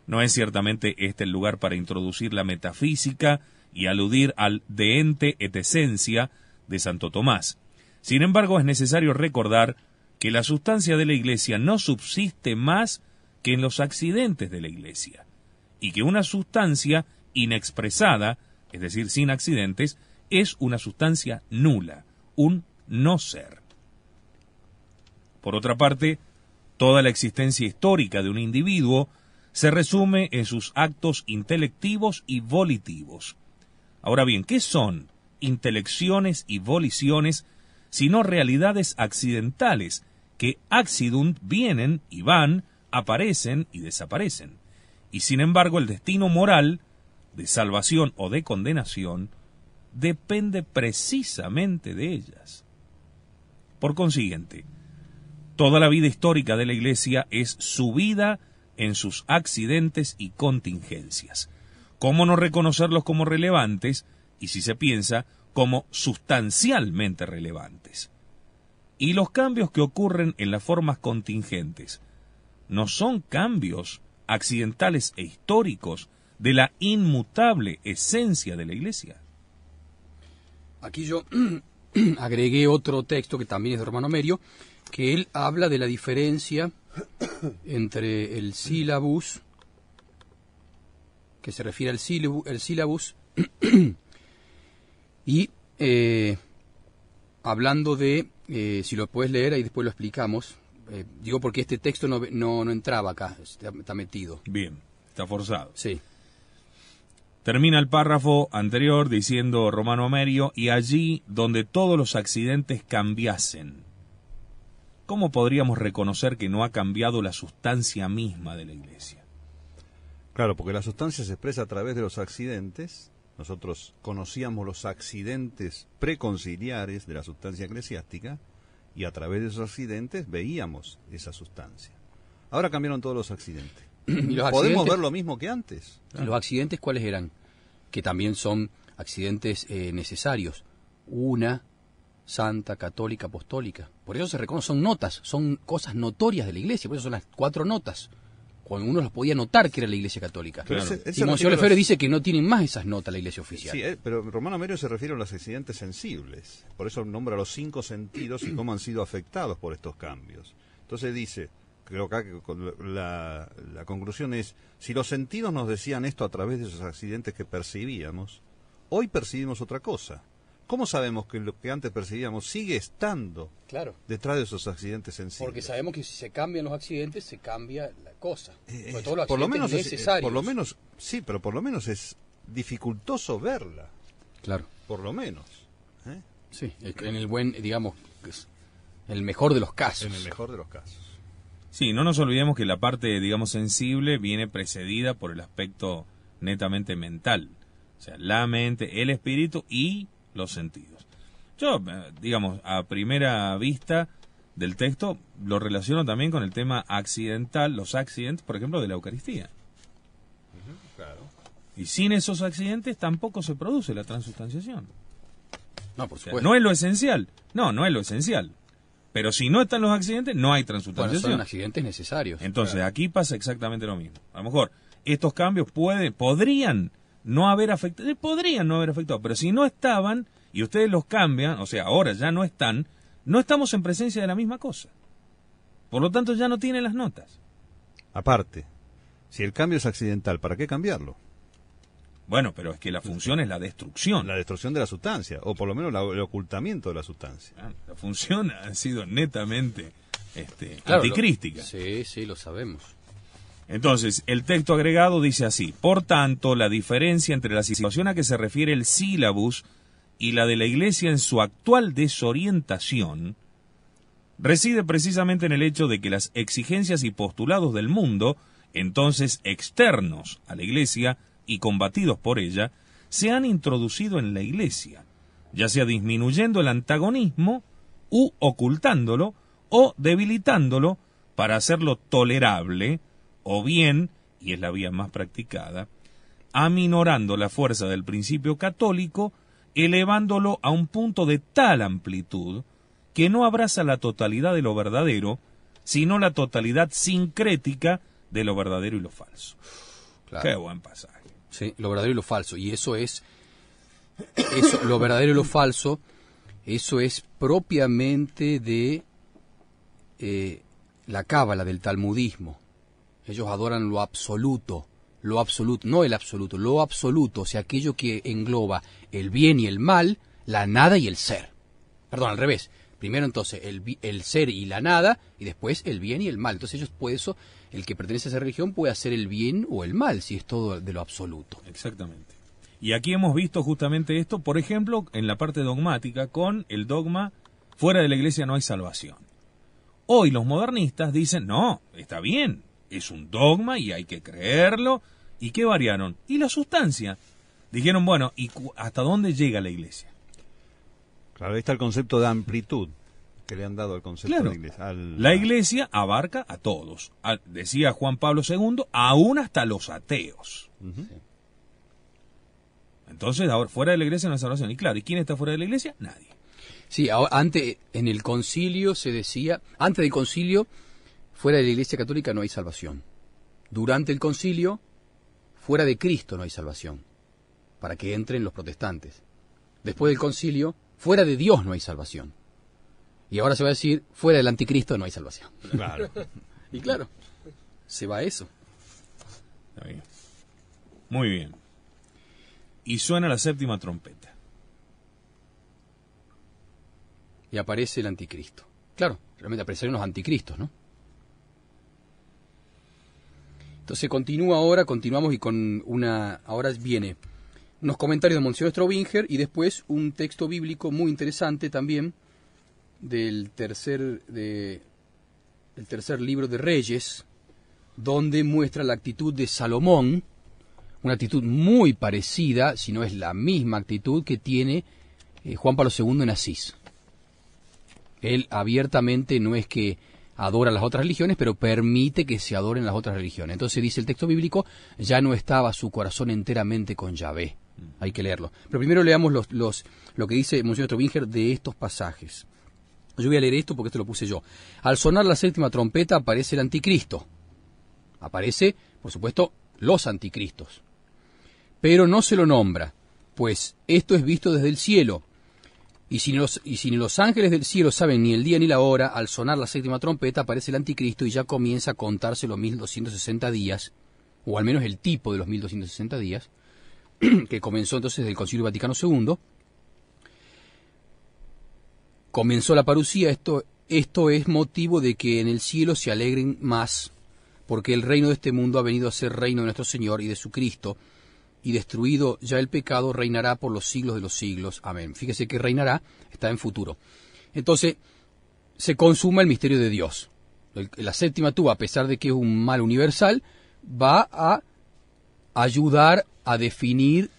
No es ciertamente este el lugar para introducir la metafísica y aludir al de ente et esencia de Santo Tomás, sin embargo, es necesario recordar que la sustancia de la Iglesia no subsiste más que en los accidentes de la Iglesia, y que una sustancia inexpresada, es decir, sin accidentes, es una sustancia nula, un no ser. Por otra parte, toda la existencia histórica de un individuo se resume en sus actos intelectivos y volitivos. Ahora bien, ¿qué son intelecciones y voliciones sino realidades accidentales que accidunt vienen y van, aparecen y desaparecen. Y sin embargo el destino moral, de salvación o de condenación, depende precisamente de ellas. Por consiguiente, toda la vida histórica de la Iglesia es subida en sus accidentes y contingencias. ¿Cómo no reconocerlos como relevantes? Y si se piensa, como sustancialmente relevantes. Y los cambios que ocurren en las formas contingentes no son cambios accidentales e históricos de la inmutable esencia de la Iglesia. Aquí yo agregué otro texto que también es de Romano Merio, que él habla de la diferencia entre el sílabus, que se refiere al sílabus, Y eh, hablando de, eh, si lo puedes leer, ahí después lo explicamos. Eh, digo porque este texto no, no, no entraba acá, está, está metido. Bien, está forzado. Sí. Termina el párrafo anterior diciendo Romano Amerio, y allí donde todos los accidentes cambiasen. ¿Cómo podríamos reconocer que no ha cambiado la sustancia misma de la iglesia? Claro, porque la sustancia se expresa a través de los accidentes. Nosotros conocíamos los accidentes preconciliares de la sustancia eclesiástica y a través de esos accidentes veíamos esa sustancia. Ahora cambiaron todos los accidentes. ¿Y los Podemos accidentes? ver lo mismo que antes. ¿Y ¿Los accidentes cuáles eran? Que también son accidentes eh, necesarios. Una santa, católica, apostólica. Por eso se reconoce, son notas, son cosas notorias de la iglesia, por eso son las cuatro notas. Cuando uno las podía notar que era la iglesia católica. Pero ese- ese y Monseñor Lefebvre los- dice que no tienen más esas notas la iglesia oficial. Sí, eh, pero Romano Merio se refiere a los accidentes sensibles. Por eso nombra los cinco sentidos y cómo han sido afectados por estos cambios. Entonces dice, creo que la, la conclusión es, si los sentidos nos decían esto a través de esos accidentes que percibíamos, hoy percibimos otra cosa. ¿Cómo sabemos que lo que antes percibíamos sigue estando Claro. detrás de esos accidentes sensibles? Porque sabemos que si se cambian los accidentes, se cambia la cosa. Eh, Sobre todo los por lo menos es- eh, por lo menos sí pero por lo menos es dificultoso verla Claro. por lo menos ¿eh? Sí, en el buen, digamos, el mejor de los casos. en el mejor de los casos Sí, no nos olvidemos que la parte, digamos, sensible viene precedida por el aspecto netamente mental. O sea, la mente, el espíritu y los sentidos. Yo, eh, digamos, a primera vista del texto, lo relaciono también con el tema accidental, los accidentes, por ejemplo, de la Eucaristía. claro Y sin esos accidentes tampoco se produce la transustanciación. No, por O sea, supuesto. no es lo esencial. No, no es lo esencial. Pero si no están los accidentes, no hay Bueno, transustanciación. son accidentes necesarios. Entonces, aquí pasa exactamente lo mismo. A lo mejor estos cambios pueden, podrían no haber afectado, eh, podrían no haber afectado, pero si no estaban y ustedes los cambian, o sea, ahora ya no están, no estamos en presencia de la misma cosa. Por lo tanto, ya no tienen las notas. aparte si el cambio es accidental para qué cambiarlo Bueno, pero es que la función es la destrucción. la destrucción de la sustancia o por lo menos la- el ocultamiento de la sustancia Ah, La función ha sido netamente este, Claro, lo- anticrística. Sí, sí, lo sabemos. Entonces, el texto agregado dice así, por tanto, la diferencia entre la situación a que se refiere el sílabus y la de la Iglesia en su actual desorientación reside precisamente en el hecho de que las exigencias y postulados del mundo, entonces externos a la Iglesia y combatidos por ella, se han introducido en la Iglesia, ya sea disminuyendo el antagonismo u ocultándolo o debilitándolo para hacerlo tolerable o bien, y es la vía más practicada, aminorando la fuerza del principio católico, elevándolo a un punto de tal amplitud que no abraza la totalidad de lo verdadero, sino la totalidad sincrética de lo verdadero y lo falso. Claro. Qué buen pasaje. Sí, lo verdadero y lo falso. Y eso es, eso, lo verdadero y lo falso, eso es propiamente de eh, la cábala, del talmudismo. Ellos adoran lo absoluto, lo absoluto, no el absoluto, lo absoluto, o sea, aquello que engloba el bien y el mal, la nada y el ser. Perdón, al revés. Primero entonces el, ser y la nada, y después el bien y el mal. Entonces ellos, por eso, el que pertenece a esa religión puede hacer el bien o el mal, si es todo de lo absoluto. Exactamente. Y aquí hemos visto justamente esto, por ejemplo, en la parte dogmática, con el dogma, fuera de la iglesia no hay salvación. Hoy los modernistas dicen, no, está bien, es un dogma y hay que creerlo. ¿Y qué variaron? Y la sustancia. Dijeron, bueno, ¿y hasta dónde llega la iglesia? claro ahí está el concepto de amplitud que le han dado al concepto Claro. de iglesia al- La iglesia abarca a todos. A- decía Juan Pablo II, aún hasta los ateos. Entonces, ahora, fuera de la iglesia no hay salvación. Y claro, ¿y quién está fuera de la iglesia? Nadie. Sí, ahora, antes en el concilio se decía, antes del concilio, fuera de la Iglesia Católica no hay salvación. Durante el concilio, fuera de Cristo no hay salvación, para que entren los protestantes. Después del concilio, fuera de Dios no hay salvación. Y ahora se va a decir, fuera del anticristo no hay salvación. claro Y claro, se va a eso. Está bien. Muy bien. Y suena la séptima trompeta. y aparece el anticristo. Claro, realmente aparecieron los anticristos, ¿no? Entonces continúa ahora, continuamos y con una, ahora viene unos comentarios de Monsignor Straubinger y después un texto bíblico muy interesante también del tercer, de, del tercer libro de Reyes, donde muestra la actitud de Salomón, una actitud muy parecida, si no es la misma actitud que tiene eh, Juan Pablo II en Asís. Él abiertamente no es que adora las otras religiones, pero permite que se adoren las otras religiones. Entonces dice el texto bíblico, ya no estaba su corazón enteramente con Yahvé. Hay que leerlo. Pero primero leamos los, los, lo que dice Monsignor Trobinger de estos pasajes. Yo voy a leer esto porque esto lo puse yo. Al sonar la séptima trompeta aparece el anticristo. Aparece, por supuesto, los anticristos. Pero no se lo nombra, pues esto es visto desde el cielo y si, los, y si ni los ángeles del cielo saben ni el día ni la hora, al sonar la séptima trompeta aparece el anticristo y ya comienza a contarse los 1260 días, o al menos el tipo de los 1260 días, que comenzó entonces del Concilio Vaticano II. Comenzó la parucía, esto, esto es motivo de que en el cielo se alegren más, porque el reino de este mundo ha venido a ser reino de nuestro Señor y de su Cristo, y destruido ya el pecado, reinará por los siglos de los siglos. Amén. Fíjese que reinará está en futuro. Entonces, se consuma el misterio de Dios. la séptima tuba, a pesar de que es un mal universal, va a ayudar a definir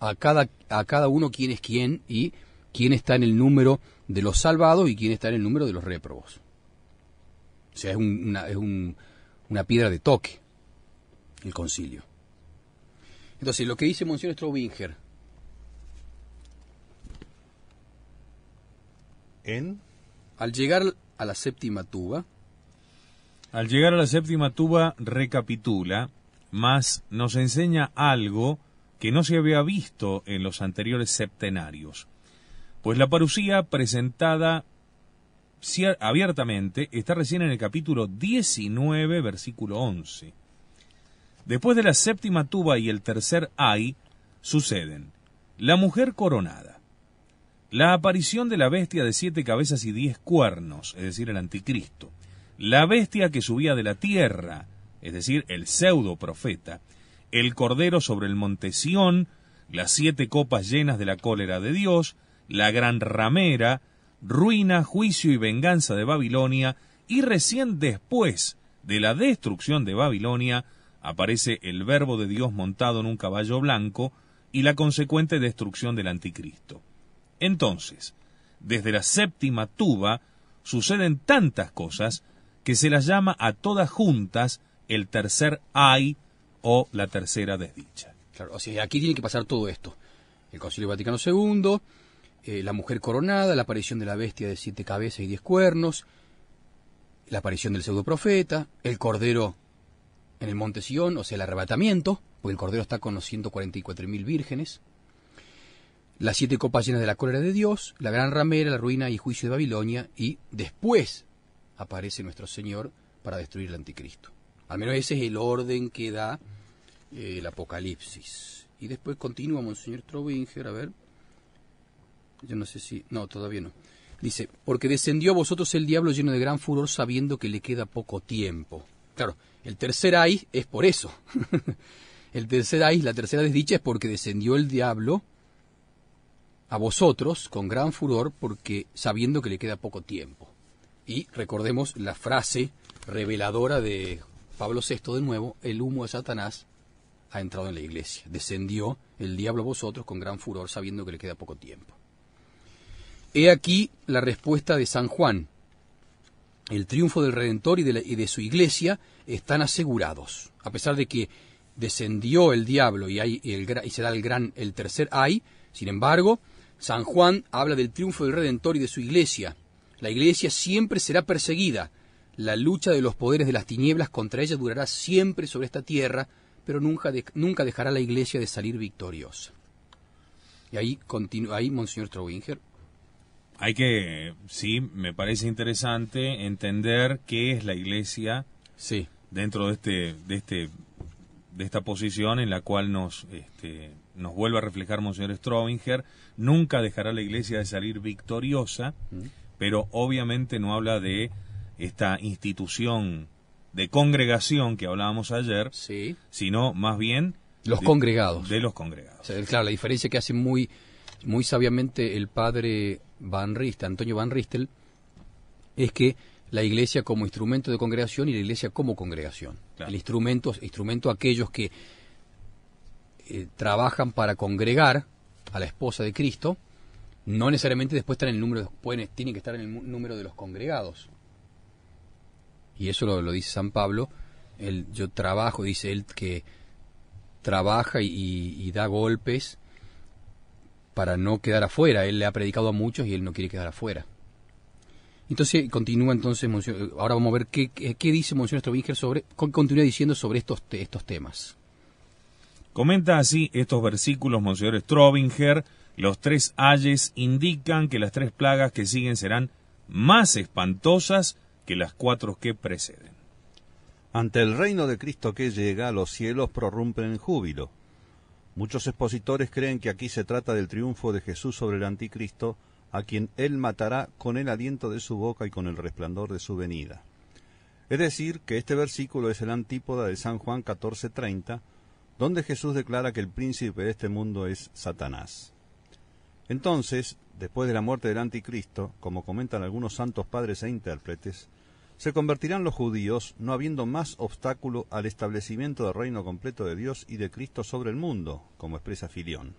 a cada, a cada uno quién es quién y quién está en el número de los salvados y quién está en el número de los réprobos. O sea, es, una, es una piedra de toque el concilio. Entonces, lo que dice Monsignor Straubinger. En. Al llegar a la séptima tuba. Al llegar a la séptima tuba, recapitula, mas nos enseña algo que no se había visto en los anteriores septenarios. Pues la parucía presentada abiertamente está recién en el capítulo 19, versículo 11. Después de la séptima tuba y el tercer ay, suceden. La mujer coronada, la aparición de la bestia de siete cabezas y diez cuernos, es decir, el anticristo, la bestia que subía de la tierra, es decir, el pseudo profeta, el cordero sobre el monte Sión, las siete copas llenas de la cólera de Dios, la gran ramera, ruina, juicio y venganza de Babilonia, y recién después de la destrucción de Babilonia, aparece el verbo de Dios montado en un caballo blanco y la consecuente destrucción del anticristo. Entonces, desde la séptima tuba suceden tantas cosas que se las llama a todas juntas el tercer ay o la tercera desdicha. Claro, o sea, aquí tiene que pasar todo esto. El Concilio Vaticano II, eh, la mujer coronada, la aparición de la bestia de siete cabezas y diez cuernos, la aparición del pseudo profeta, el cordero en el monte Sion, o sea, el arrebatamiento, porque el Cordero está con los 144.000 vírgenes, las siete copas llenas de la cólera de Dios, la gran ramera, la ruina y juicio de Babilonia, y después aparece nuestro Señor para destruir el anticristo. Al menos ese es el orden que da eh, el Apocalipsis. Y después continúa Monseñor Trobinger, a ver. Yo no sé si... No, todavía no. Dice, porque descendió a vosotros el diablo lleno de gran furor sabiendo que le queda poco tiempo. Claro, el tercer ay es por eso. el tercer ay, la tercera desdicha es porque descendió el diablo a vosotros con gran furor porque sabiendo que le queda poco tiempo. Y recordemos la frase reveladora de Pablo VI de nuevo, el humo de Satanás ha entrado en la iglesia. Descendió el diablo a vosotros con gran furor sabiendo que le queda poco tiempo. He aquí la respuesta de San Juan, el triunfo del Redentor y de, su iglesia están asegurados. A pesar de que descendió el diablo y, hay el, y se da el, gran, el tercer ay, sin embargo, San Juan habla del triunfo del Redentor y de su iglesia. La iglesia siempre será perseguida. La lucha de los poderes de las tinieblas contra ella durará siempre sobre esta tierra, pero nunca, nunca dejará la iglesia de salir victoriosa. Y ahí, continúa, ahí Monseñor Trowinger hay que, sí, me parece interesante entender qué es la iglesia sí. Dentro de este, de este, de esta posición en la cual nos, este, nos vuelve a reflejar Monseñor Strobinger, nunca dejará la iglesia de salir victoriosa, pero obviamente no habla de esta institución de congregación que hablábamos ayer, Sí. sino más bien Los de- congregados. de los congregados. O sea, claro, la diferencia que hace muy, muy sabiamente el padre Van Ristel, Antonio Van Ristel, es que la iglesia como instrumento de congregación y la iglesia como congregación. Claro. El instrumento, instrumento aquellos que eh, trabajan para congregar a la esposa de Cristo, no necesariamente después están en el número, de- pueden, tienen que estar en el número de los congregados. Y eso lo, lo dice San Pablo. Él, yo trabajo, dice él, que trabaja y da golpes para no quedar afuera. Él le ha predicado a muchos y él no quiere quedar afuera. Entonces continúa entonces, ahora vamos a ver qué, qué, qué dice Monseñor Strobinger sobre, con- continúa diciendo sobre estos, te- estos temas. Comenta así estos versículos Monseñor Strobinger, los tres ayes indican que las tres plagas que siguen serán más espantosas que las cuatro que preceden. Ante el reino de Cristo que llega, los cielos prorrumpen en júbilo. Muchos expositores creen que aquí se trata del triunfo de Jesús sobre el anticristo, a quien él matará con el aliento de su boca y con el resplandor de su venida. Es decir, que este versículo es el antípoda de San Juan 14:30, donde Jesús declara que el príncipe de este mundo es Satanás. Entonces, después de la muerte del anticristo, como comentan algunos santos padres e intérpretes, se convertirán los judíos, no habiendo más obstáculo al establecimiento del reino completo de Dios y de Cristo sobre el mundo, como expresa Filión.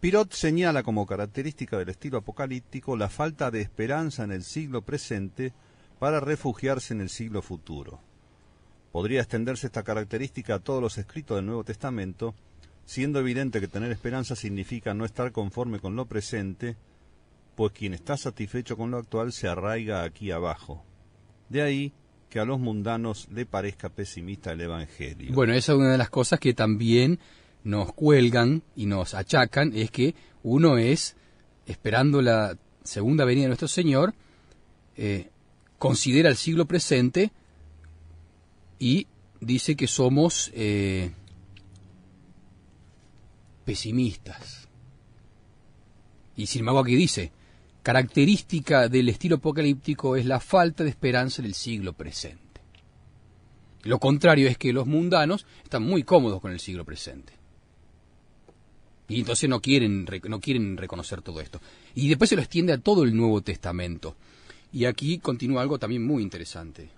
Pirot señala como característica del estilo apocalíptico la falta de esperanza en el siglo presente para refugiarse en el siglo futuro. Podría extenderse esta característica a todos los escritos del Nuevo Testamento, siendo evidente que tener esperanza significa no estar conforme con lo presente, pues quien está satisfecho con lo actual se arraiga aquí abajo. De ahí que a los mundanos le parezca pesimista el Evangelio. Bueno, esa es una de las cosas que también nos cuelgan y nos achacan, es que uno es, esperando la segunda venida de nuestro Señor, eh, considera el siglo presente y dice que somos eh, pesimistas. Y sin embargo aquí dice, característica del estilo apocalíptico es la falta de esperanza en el siglo presente. Lo contrario es que los mundanos están muy cómodos con el siglo presente. Y entonces no quieren, no quieren reconocer todo esto. Y después se lo extiende a todo el Nuevo Testamento. Y aquí continúa algo también muy interesante.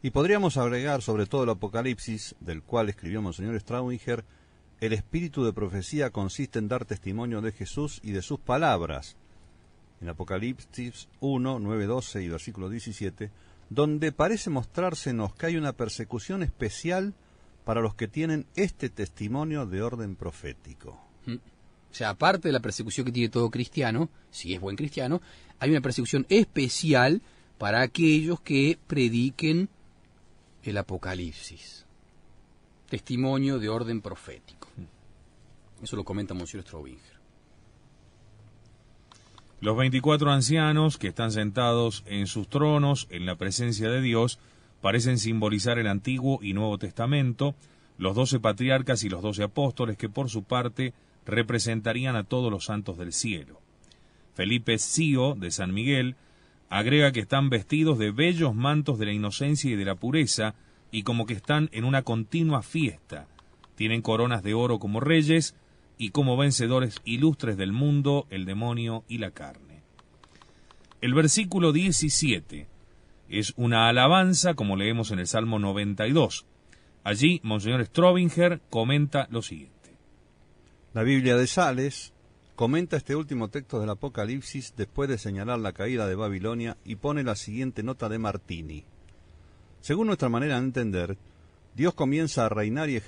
Y podríamos agregar sobre todo el Apocalipsis, del cual escribió Monseñor Straubinger, el espíritu de profecía consiste en dar testimonio de Jesús y de sus palabras. En Apocalipsis 1, 9, 12 y versículo 17, donde parece mostrársenos que hay una persecución especial para los que tienen este testimonio de orden profético. O sea, aparte de la persecución que tiene todo cristiano, si es buen cristiano, hay una persecución especial para aquellos que prediquen el Apocalipsis. Testimonio de orden profético. Eso lo comenta Monsieur Strobinger. Los 24 ancianos que están sentados en sus tronos en la presencia de Dios parecen simbolizar el Antiguo y Nuevo Testamento, los doce patriarcas y los doce apóstoles que por su parte representarían a todos los santos del cielo. Felipe Sio, de San Miguel, agrega que están vestidos de bellos mantos de la inocencia y de la pureza, y como que están en una continua fiesta. Tienen coronas de oro como reyes, y como vencedores ilustres del mundo, el demonio y la carne. El versículo 17 es una alabanza, como leemos en el Salmo 92. Allí, Monseñor Strobinger comenta lo siguiente. La Biblia de Sales comenta este último texto del Apocalipsis después de señalar la caída de Babilonia y pone la siguiente nota de Martini. Según nuestra manera de entender, Dios comienza a reinar y,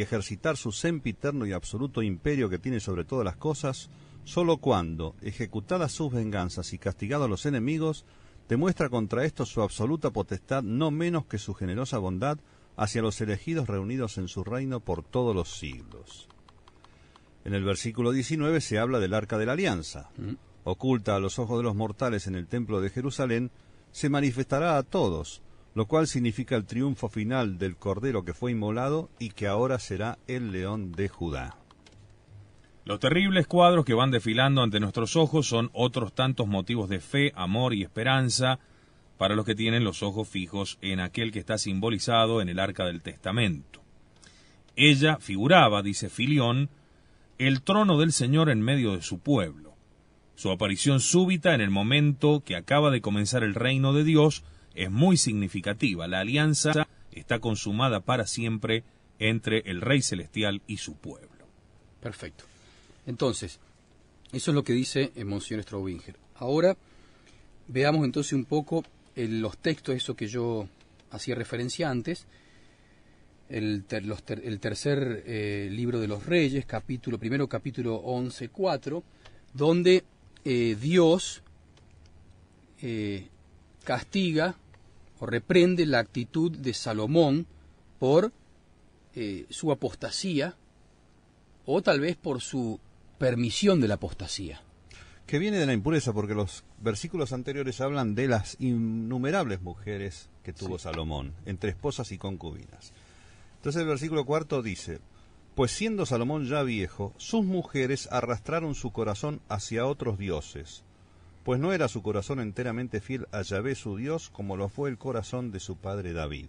ejercitar su sempiterno y absoluto imperio que tiene sobre todas las cosas, sólo cuando, ejecutadas sus venganzas y castigados los enemigos, demuestra contra estos su absoluta potestad no menos que su generosa bondad hacia los elegidos reunidos en su reino por todos los siglos. En el versículo 19 se habla del arca de la alianza. Oculta a los ojos de los mortales en el templo de Jerusalén, se manifestará a todos, lo cual significa el triunfo final del Cordero que fue inmolado y que ahora será el león de Judá. Los terribles cuadros que van desfilando ante nuestros ojos son otros tantos motivos de fe, amor y esperanza para los que tienen los ojos fijos en aquel que está simbolizado en el arca del testamento. Ella figuraba, dice Filión, el trono del Señor en medio de su pueblo. Su aparición súbita en el momento que acaba de comenzar el reino de Dios es muy significativa. La alianza está consumada para siempre entre el Rey Celestial y su pueblo. Perfecto. Entonces, eso es lo que dice el Monseñor Straubinger. Ahora, veamos entonces un poco los textos, eso que yo hacía referencia antes, el, tercer eh, libro de los Reyes, capítulo primero, capítulo 11, 4, donde eh, Dios eh, castiga o reprende la actitud de Salomón por su apostasía o tal vez por su permisión de la apostasía que viene de la impureza, porque los versículos anteriores hablan de las innumerables mujeres que tuvo Salomón, entre esposas y concubinas. Entonces el versículo cuarto dice, pues siendo Salomón ya viejo, sus mujeres arrastraron su corazón hacia otros dioses, pues no era su corazón enteramente fiel a Yahvé su Dios, como lo fue el corazón de su padre David.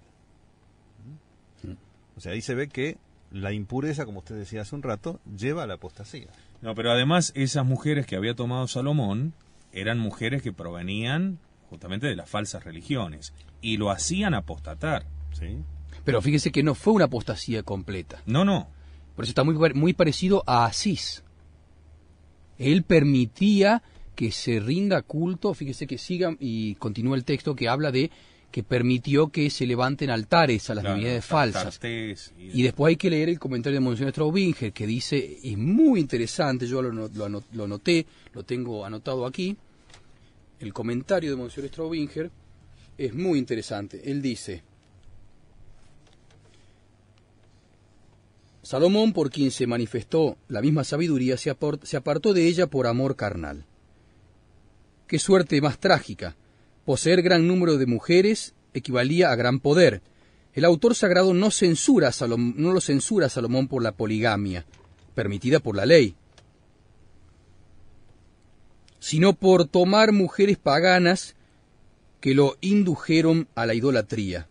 ¿Mm? O sea, ahí se ve que la impureza, como usted decía hace un rato, lleva a la apostasía. No, pero además esas mujeres que había tomado Salomón eran mujeres que provenían justamente de las falsas religiones y lo hacían apostatar. ¿sí? Pero fíjese que no fue una apostasía completa. No, no. Por eso está muy, muy parecido a Asís. Él permitía que se rinda culto, fíjese que siga y continúa el texto que habla de que permitió que se levanten altares a las divinidades falsas. Y... después hay que leer el comentario de Monseñor Straubinger, que dice, es muy interesante, yo lo, lo, noté, lo tengo anotado aquí, el comentario de Monseñor Straubinger es muy interesante. Él dice, Salomón, por quien se manifestó la misma sabiduría, se, apartó de ella por amor carnal. Qué suerte más trágica Poseer gran número de mujeres equivalía a gran poder. El autor sagrado no, censura no lo censura a Salomón por la poligamia, permitida por la ley, sino por tomar mujeres paganas que lo indujeron a la idolatría.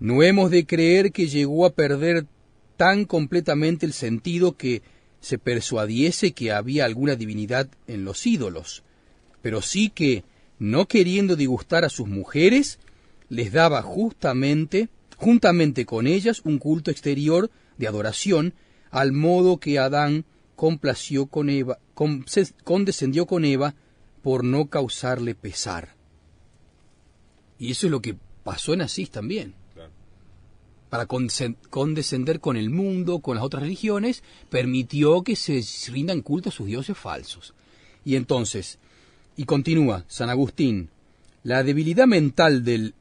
No hemos de creer que llegó a perder tan completamente el sentido que se persuadiese que había alguna divinidad en los ídolos, pero sí que no queriendo disgustar a sus mujeres, les daba justamente, juntamente con ellas, un culto exterior de adoración, al modo que Adán complació con Eva, condescendió con Eva por no causarle pesar. Y eso es lo que pasó en Asís también. Para condescender con el mundo, con las otras religiones, permitió que se rindan culto a sus dioses falsos. Y entonces, y continúa San Agustín, la debilidad mental del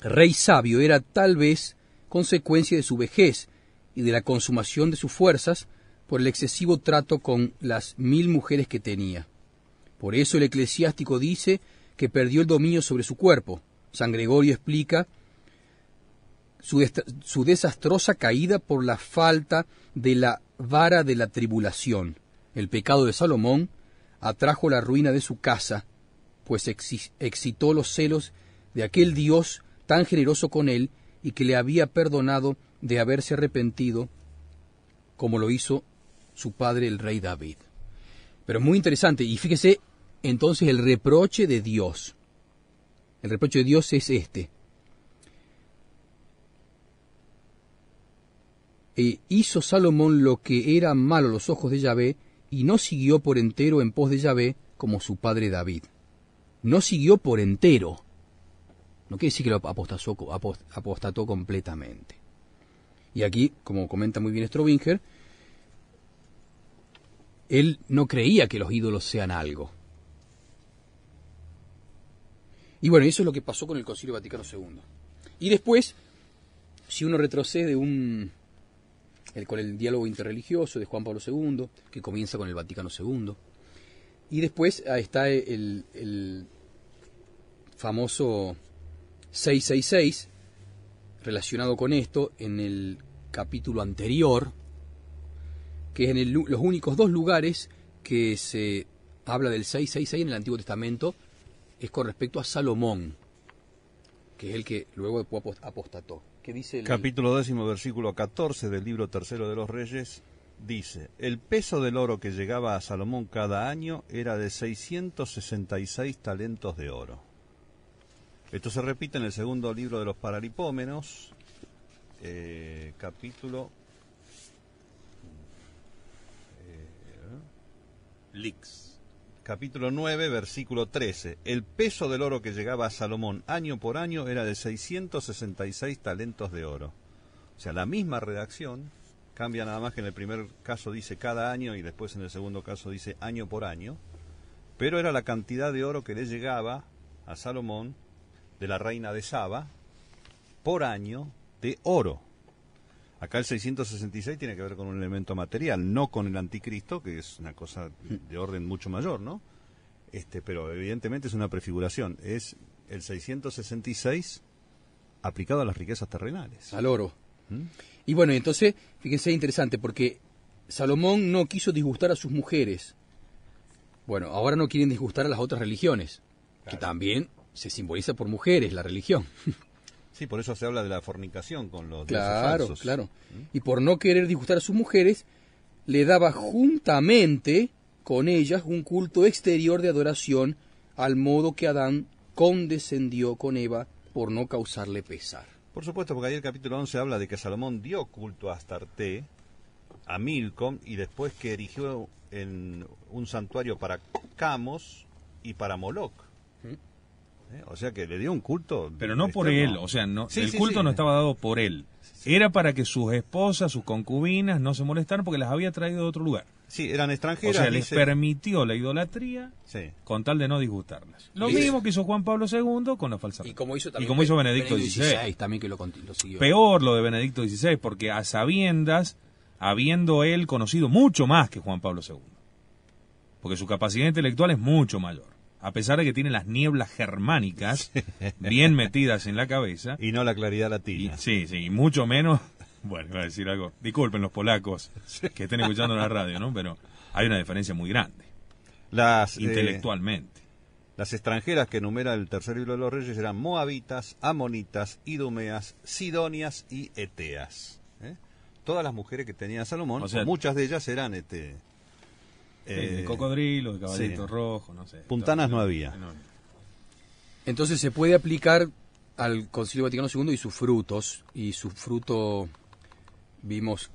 rey sabio era tal vez consecuencia de su vejez y de la consumación de sus fuerzas por el excesivo trato con las mil mujeres que tenía. Por eso el eclesiástico dice que perdió el dominio sobre su cuerpo. San Gregorio explica su, desastrosa caída por la falta de la vara de la tribulación. El pecado de Salomón atrajo la ruina de su casa, pues excitó los celos de aquel Dios tan generoso con él y que le había perdonado de haberse arrepentido, como lo hizo su padre el rey David. Pero muy interesante, y fíjese entonces el reproche de Dios. El reproche de Dios es este. E hizo Salomón lo que era malo a los ojos de Yahvé, y no siguió por entero en pos de Yahvé como su padre David. No siguió por entero. No quiere decir que lo apostató, completamente. Y aquí, como comenta muy bien Strobinger, él no creía que los ídolos sean algo. Y bueno, eso es lo que pasó con el Concilio Vaticano II. Y después, si uno retrocede un, el, con el diálogo interreligioso de Juan Pablo II, que comienza con el Vaticano II. Y después está el, famoso 666, relacionado con esto, en el capítulo anterior, que es en el- los únicos dos lugares que se habla del 666 en el Antiguo Testamento, es con respecto a Salomón, que es el que luego apostató. ¿Qué dice el, Capítulo décimo, versículo 14 del libro tercero de los Reyes, dice, el peso del oro que llegaba a Salomón cada año era de 666 talentos de oro. Esto se repite en el segundo libro de los Paralipómenos, eh, capítulo... Lix. Capítulo 9, versículo 13. El peso del oro que llegaba a Salomón año por año era de 666 talentos de oro. O sea, la misma redacción, cambia nada más que en el primer caso dice cada año y después en el segundo caso dice año por año, pero era la cantidad de oro que le llegaba a Salomón de la reina de Saba por año de oro. Acá el 666 tiene que ver con un elemento material, no con el anticristo, que es una cosa de orden mucho mayor, ¿no? Este, pero evidentemente es una prefiguración. Es el 666 aplicado a las riquezas terrenales. al oro. ¿Mm? Y bueno, entonces, fíjense, interesante, porque Salomón no quiso disgustar a sus mujeres. Bueno, ahora no quieren disgustar a las otras religiones, que también se simboliza por mujeres la religión. Sí, por eso se habla de la fornicación con los Claro, falsos. claro. Y por no querer disgustar a sus mujeres, le daba juntamente con ellas un culto exterior de adoración, al modo que Adán condescendió con Eva por no causarle pesar. Por supuesto, porque ahí el capítulo 11 habla de que Salomón dio culto a Astarte, a Milcom, y después que erigió en un santuario para Camos y para Moloch. ¿Eh? O sea que le dio un culto. Pero no por externo. él, o sea, no, Sí, el sí, culto sí. no estaba dado por él. Era para que sus esposas, sus concubinas no se molestaran porque las había traído de otro lugar. Sí, eran O extranjeras. sea, les permitió la idolatría Sí. con tal de no disgustarlas. Lo Y- mismo que hizo Juan Pablo II con la falsa Y como hizo Y también como hizo Benedicto XVI. también que lo, lo siguió. Peor lo de Benedicto XVI, porque a sabiendas, habiendo él conocido mucho más que Juan Pablo II. Porque su capacidad intelectual es mucho mayor. A pesar de que tiene las nieblas germánicas bien metidas en la cabeza. Y no la claridad Y, latina. sí, sí, y mucho menos. Bueno, iba a decir algo. Disculpen los polacos que estén escuchando la radio, ¿no? Pero hay una diferencia muy grande, Las, eh, intelectualmente. las extranjeras que enumera el tercer libro de los reyes eran moabitas, amonitas, idumeas, sidonias y eteas. ¿eh? Todas las mujeres que tenía Salomón, O sea- muchas de ellas eran este, Sí, eh, de cocodrilo, de caballito sí. rojo, no sé. Puntanas no había. No, Entonces se puede aplicar al Concilio Vaticano II y sus frutos. Y su fruto, vimos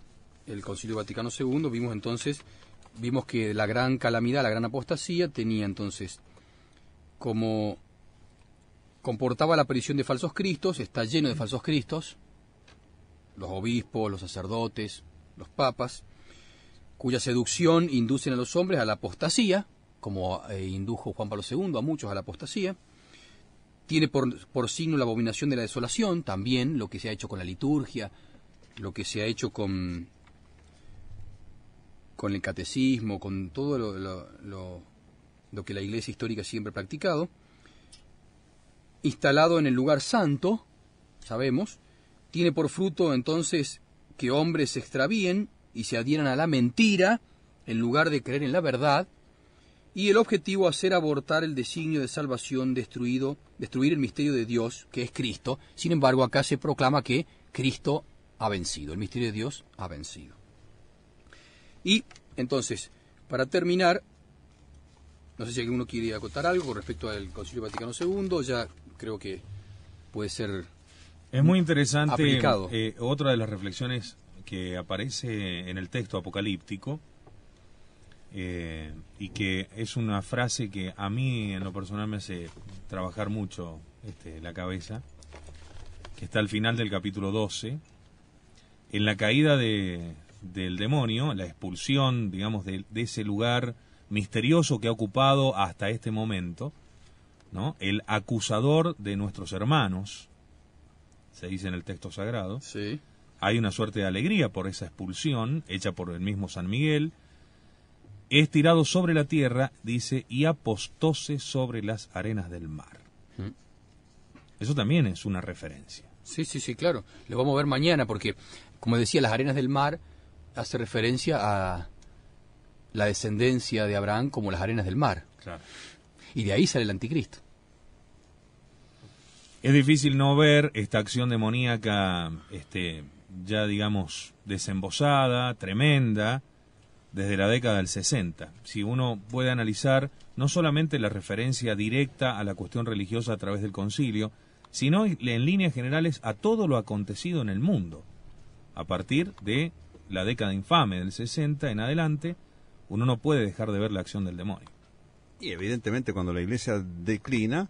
el Concilio Vaticano II, vimos entonces, vimos que la gran calamidad, la gran apostasía, tenía entonces como comportaba la aparición de falsos cristos, está lleno de falsos cristos, los obispos, los sacerdotes, los papas, cuya seducción inducen a los hombres a la apostasía, como eh, indujo Juan Pablo II a muchos a la apostasía. Tiene por, por signo la abominación de la desolación, también lo que se ha hecho con la liturgia, lo que se ha hecho con, con el catecismo, con todo lo, lo- lo- lo que la iglesia histórica siempre ha practicado. Instalado en el lugar santo, sabemos, tiene por fruto entonces que hombres se extravíen y se adhieran a la mentira en lugar de creer en la verdad, y el objetivo hacer abortar el designio de salvación destruido, destruir el misterio de Dios, que es Cristo. Sin embargo, acá se proclama que Cristo ha vencido, el misterio de Dios ha vencido. Y entonces, para terminar, no sé si alguno quiere acotar algo con respecto al Concilio Vaticano II, ya creo que puede ser Es muy interesante. Aplicado. eh, otra de las reflexiones que aparece en el texto apocalíptico eh, y que es una frase que a mí en lo personal me hace trabajar mucho este, la cabeza, que está al final del capítulo 12, en la caída de, del demonio, la expulsión, digamos, de, de ese lugar misterioso que ha ocupado hasta este momento, ¿no? El acusador de nuestros hermanos, se dice en el texto sagrado. Sí. Hay una suerte de alegría por esa expulsión hecha por el mismo San Miguel. Es tirado sobre la tierra, dice, y apostóse sobre las arenas del mar. Mm. Eso también es una referencia. Sí, sí, sí, claro. Lo vamos a ver mañana porque, como decía, las arenas del mar hace referencia a la descendencia de Abraham como las arenas del mar. Claro. Y de ahí sale el anticristo. Es difícil no ver esta acción demoníaca, este, ya digamos, desembosada, tremenda, desde la década del 60. Si uno puede analizar no solamente la referencia directa a la cuestión religiosa a través del concilio, sino en líneas generales a todo lo acontecido en el mundo. A partir de la década infame del 60 en adelante, uno no puede dejar de ver la acción del demonio. Y evidentemente cuando la iglesia declina,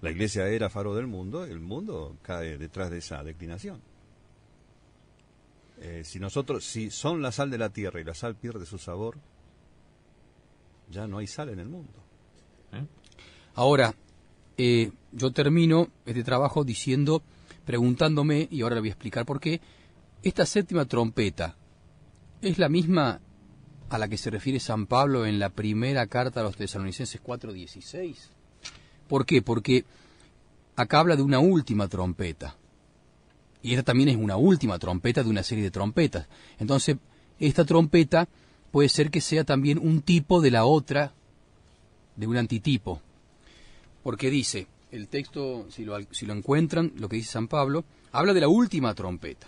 la iglesia era faro del mundo, el mundo cae detrás de esa declinación. Eh, si nosotros, si son la sal de la tierra y la sal pierde su sabor, ya no hay sal en el mundo. ¿Eh? Ahora, eh, yo termino este trabajo diciendo, preguntándome, y ahora le voy a explicar por qué, esta séptima trompeta es la misma a la que se refiere San Pablo en la primera carta a los tesalonicenses 4.16. ¿Por qué? Porque acá habla de una última trompeta. Y esta también es una última trompeta de una serie de trompetas. Entonces, esta trompeta puede ser que sea también un tipo de la otra, de un antitipo. Porque dice, el texto, si lo, si lo encuentran, lo que dice San Pablo, habla de la última trompeta.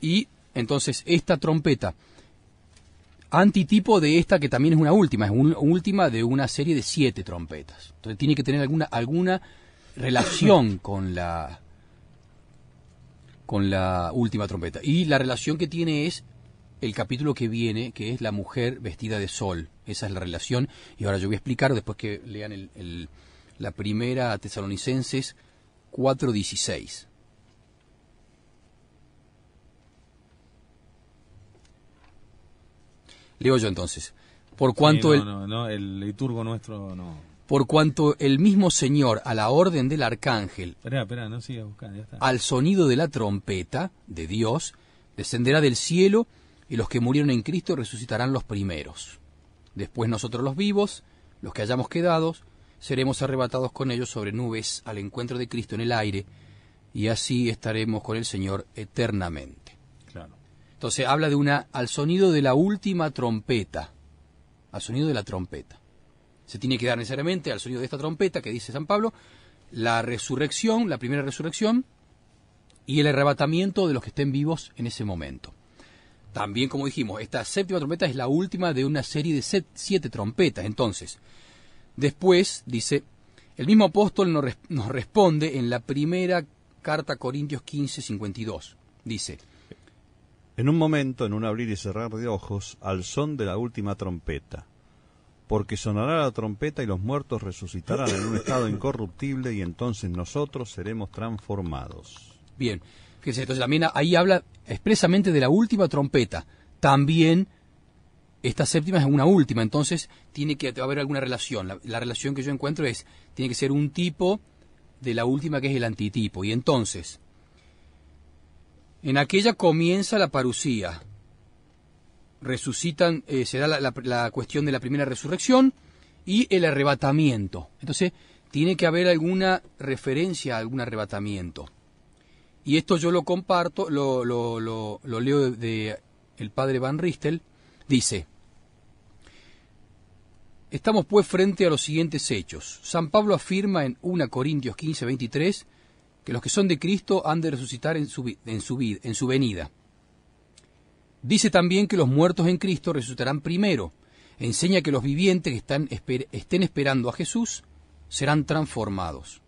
Y entonces esta trompeta, antitipo de esta que también es una última, es una última de una serie de siete trompetas. Entonces tiene que tener alguna, alguna relación con la con la última trompeta. Y la relación que tiene es el capítulo que viene, que es la mujer vestida de sol. Esa es la relación. Y ahora yo voy a explicar después que lean el, la primera Tesalonicenses 4.16. Leo yo entonces. Por cuanto el... el liturgo nuestro no por cuanto el mismo Señor, a la orden del arcángel, no al sonido de la trompeta de Dios, descenderá del cielo y los que murieron en Cristo resucitarán los primeros. Después nosotros los vivos, los que hayamos quedado, seremos arrebatados con ellos sobre nubes al encuentro de Cristo en el aire, y así estaremos con el Señor eternamente. Claro. Entonces habla de una al sonido de la última trompeta, al sonido de la trompeta se tiene que dar necesariamente al sonido de esta trompeta que dice San Pablo, la resurrección, la primera resurrección, y el arrebatamiento de los que estén vivos en ese momento. También, como dijimos, esta séptima trompeta es la última de una serie de siete trompetas. Entonces, después, dice, el mismo apóstol nos, responde en la primera carta a Corintios 15, 52. Dice, En un momento, en un abrir y cerrar de ojos, al son de la última trompeta, porque sonará la trompeta y los muertos resucitarán en un estado incorruptible y entonces nosotros seremos transformados. Bien, fíjense, entonces también ahí habla expresamente de la última trompeta. También esta séptima es una última, entonces tiene que haber alguna relación. La, la relación que yo encuentro es, tiene que ser un tipo de la última que es el antitipo. Y entonces, en aquella comienza la parucía, resucitan, eh, se da la, cuestión de la primera resurrección y el arrebatamiento. Entonces, tiene que haber alguna referencia a algún arrebatamiento. Y esto yo lo comparto, lo, lo, lo, leo de, el padre Van Ristel, dice, Estamos pues frente a los siguientes hechos. San Pablo afirma en 1 Corintios 15, 23 que los que son de Cristo han de resucitar en su, en su, en su venida. Dice también que los muertos en Cristo resucitarán primero. Enseña que los vivientes que están estén esperando a Jesús serán transformados.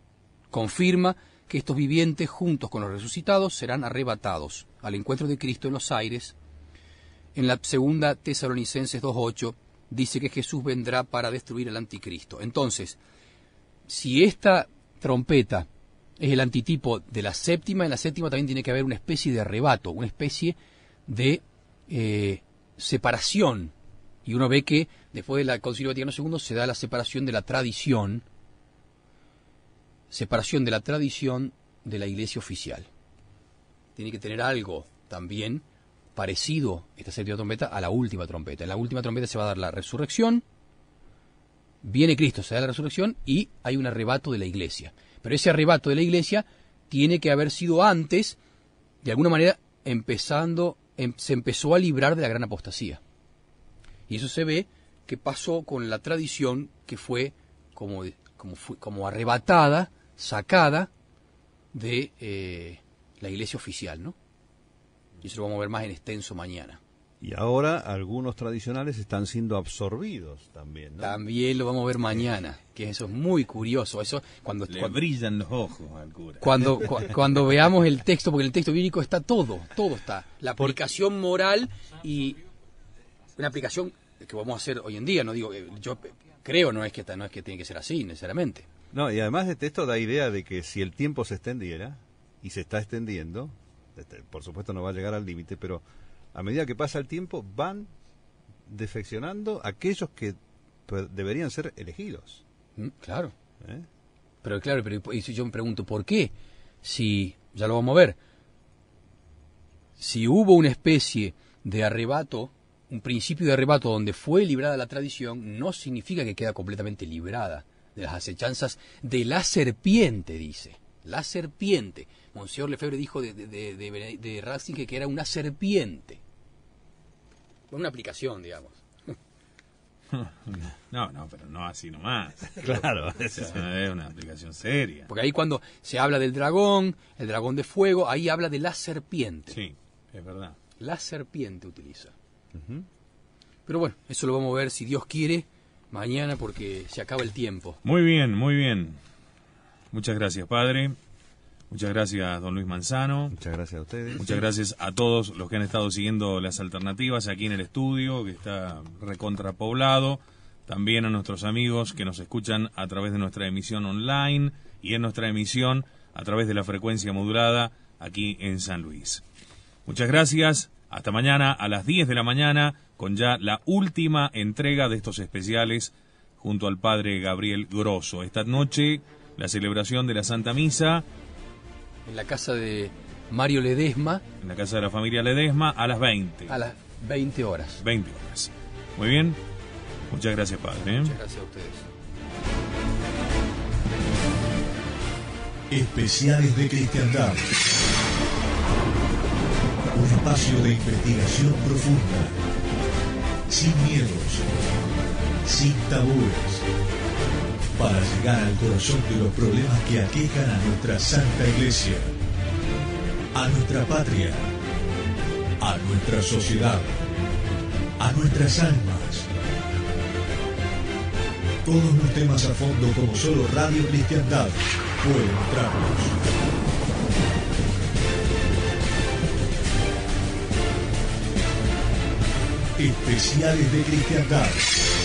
Confirma que estos vivientes juntos con los resucitados serán arrebatados al encuentro de Cristo en los aires. En la segunda Tesalonicenses 2.8 dice que Jesús vendrá para destruir al anticristo. Entonces, si esta trompeta es el antitipo de la séptima, en la séptima también tiene que haber una especie de arrebato, una especie de eh, separación. Y uno ve que después del Concilio Vaticano II se da la separación de la tradición, separación de la tradición de la iglesia oficial. Tiene que tener algo también parecido, esta séptima trompeta, a la última trompeta. En la última trompeta se va a dar la resurrección, viene Cristo, se da la resurrección y hay un arrebato de la iglesia. Pero ese arrebato de la iglesia tiene que haber sido antes, de alguna manera, empezando, em- se empezó a librar de la gran apostasía. Y eso se ve que pasó con la tradición que fue como, como, fue- como arrebatada, sacada de eh, la iglesia oficial, ¿no? Y eso lo vamos a ver más en extenso mañana. Y ahora algunos tradicionales están siendo absorbidos también, ¿no? También lo vamos a ver mañana, que eso es muy curioso. Eso cuando, Le cuando, brillan los ojos al cura. cuando, cu- cuando veamos el texto, porque en el texto bíblico está todo, todo está. La aplicación moral y una aplicación que vamos a hacer hoy en día, no digo, eh, yo creo, no es que no es que tiene que ser así necesariamente. No, y además este esto da idea de que si el tiempo se extendiera, y se está extendiendo, este, por supuesto no va a llegar al límite, pero a medida que pasa el tiempo van defeccionando aquellos que pues, deberían ser elegidos. Mm, Claro. ¿eh? Pero claro, pero y si yo me pregunto, ¿por qué? Si, ya lo vamos a ver, si hubo una especie de arrebato, un principio de arrebato donde fue librada la tradición, no significa que queda completamente librada de las acechanzas de la serpiente, dice. La serpiente. Monsieur Lefebvre dijo de, de, de, de- de Ratzinger que era una serpiente. Una aplicación, digamos. No, no, pero no así nomás. Claro. Es una aplicación seria. Porque ahí cuando se habla del dragón, el dragón de fuego, ahí habla de la serpiente. Sí, es verdad. La serpiente utiliza. Pero bueno, eso lo vamos a ver si Dios quiere mañana porque se acaba el tiempo. Muy bien, muy bien. Muchas gracias, padre. Muchas gracias, don Luis Manzano. Muchas gracias a ustedes. Muchas gracias a todos los que han estado siguiendo las alternativas aquí en el estudio, que está recontrapoblado. También a nuestros amigos que nos escuchan a través de nuestra emisión online y en nuestra emisión a través de la frecuencia modulada aquí en San Luis. Muchas gracias. Hasta mañana a las 10 de la mañana con ya la última entrega de estos especiales junto al padre Gabriel Grosso. Esta noche la celebración de la Santa Misa En la casa de Mario Ledesma en la casa de la familia Ledesma a las 20. a las 20 horas. 20 horas. Muy bien. Muchas gracias, padre. ¿eh? Muchas gracias a ustedes. Especiales de Cristiandad. Un espacio de investigación profunda. Sin miedos. Sin tabúes. Para llegar al corazón de los problemas que aquejan a nuestra Santa Iglesia. A nuestra patria. A nuestra sociedad. A nuestras almas. Todos los temas a fondo como solo Radio Cristiandad puede mostrarlos. Especiales de Cristiandad.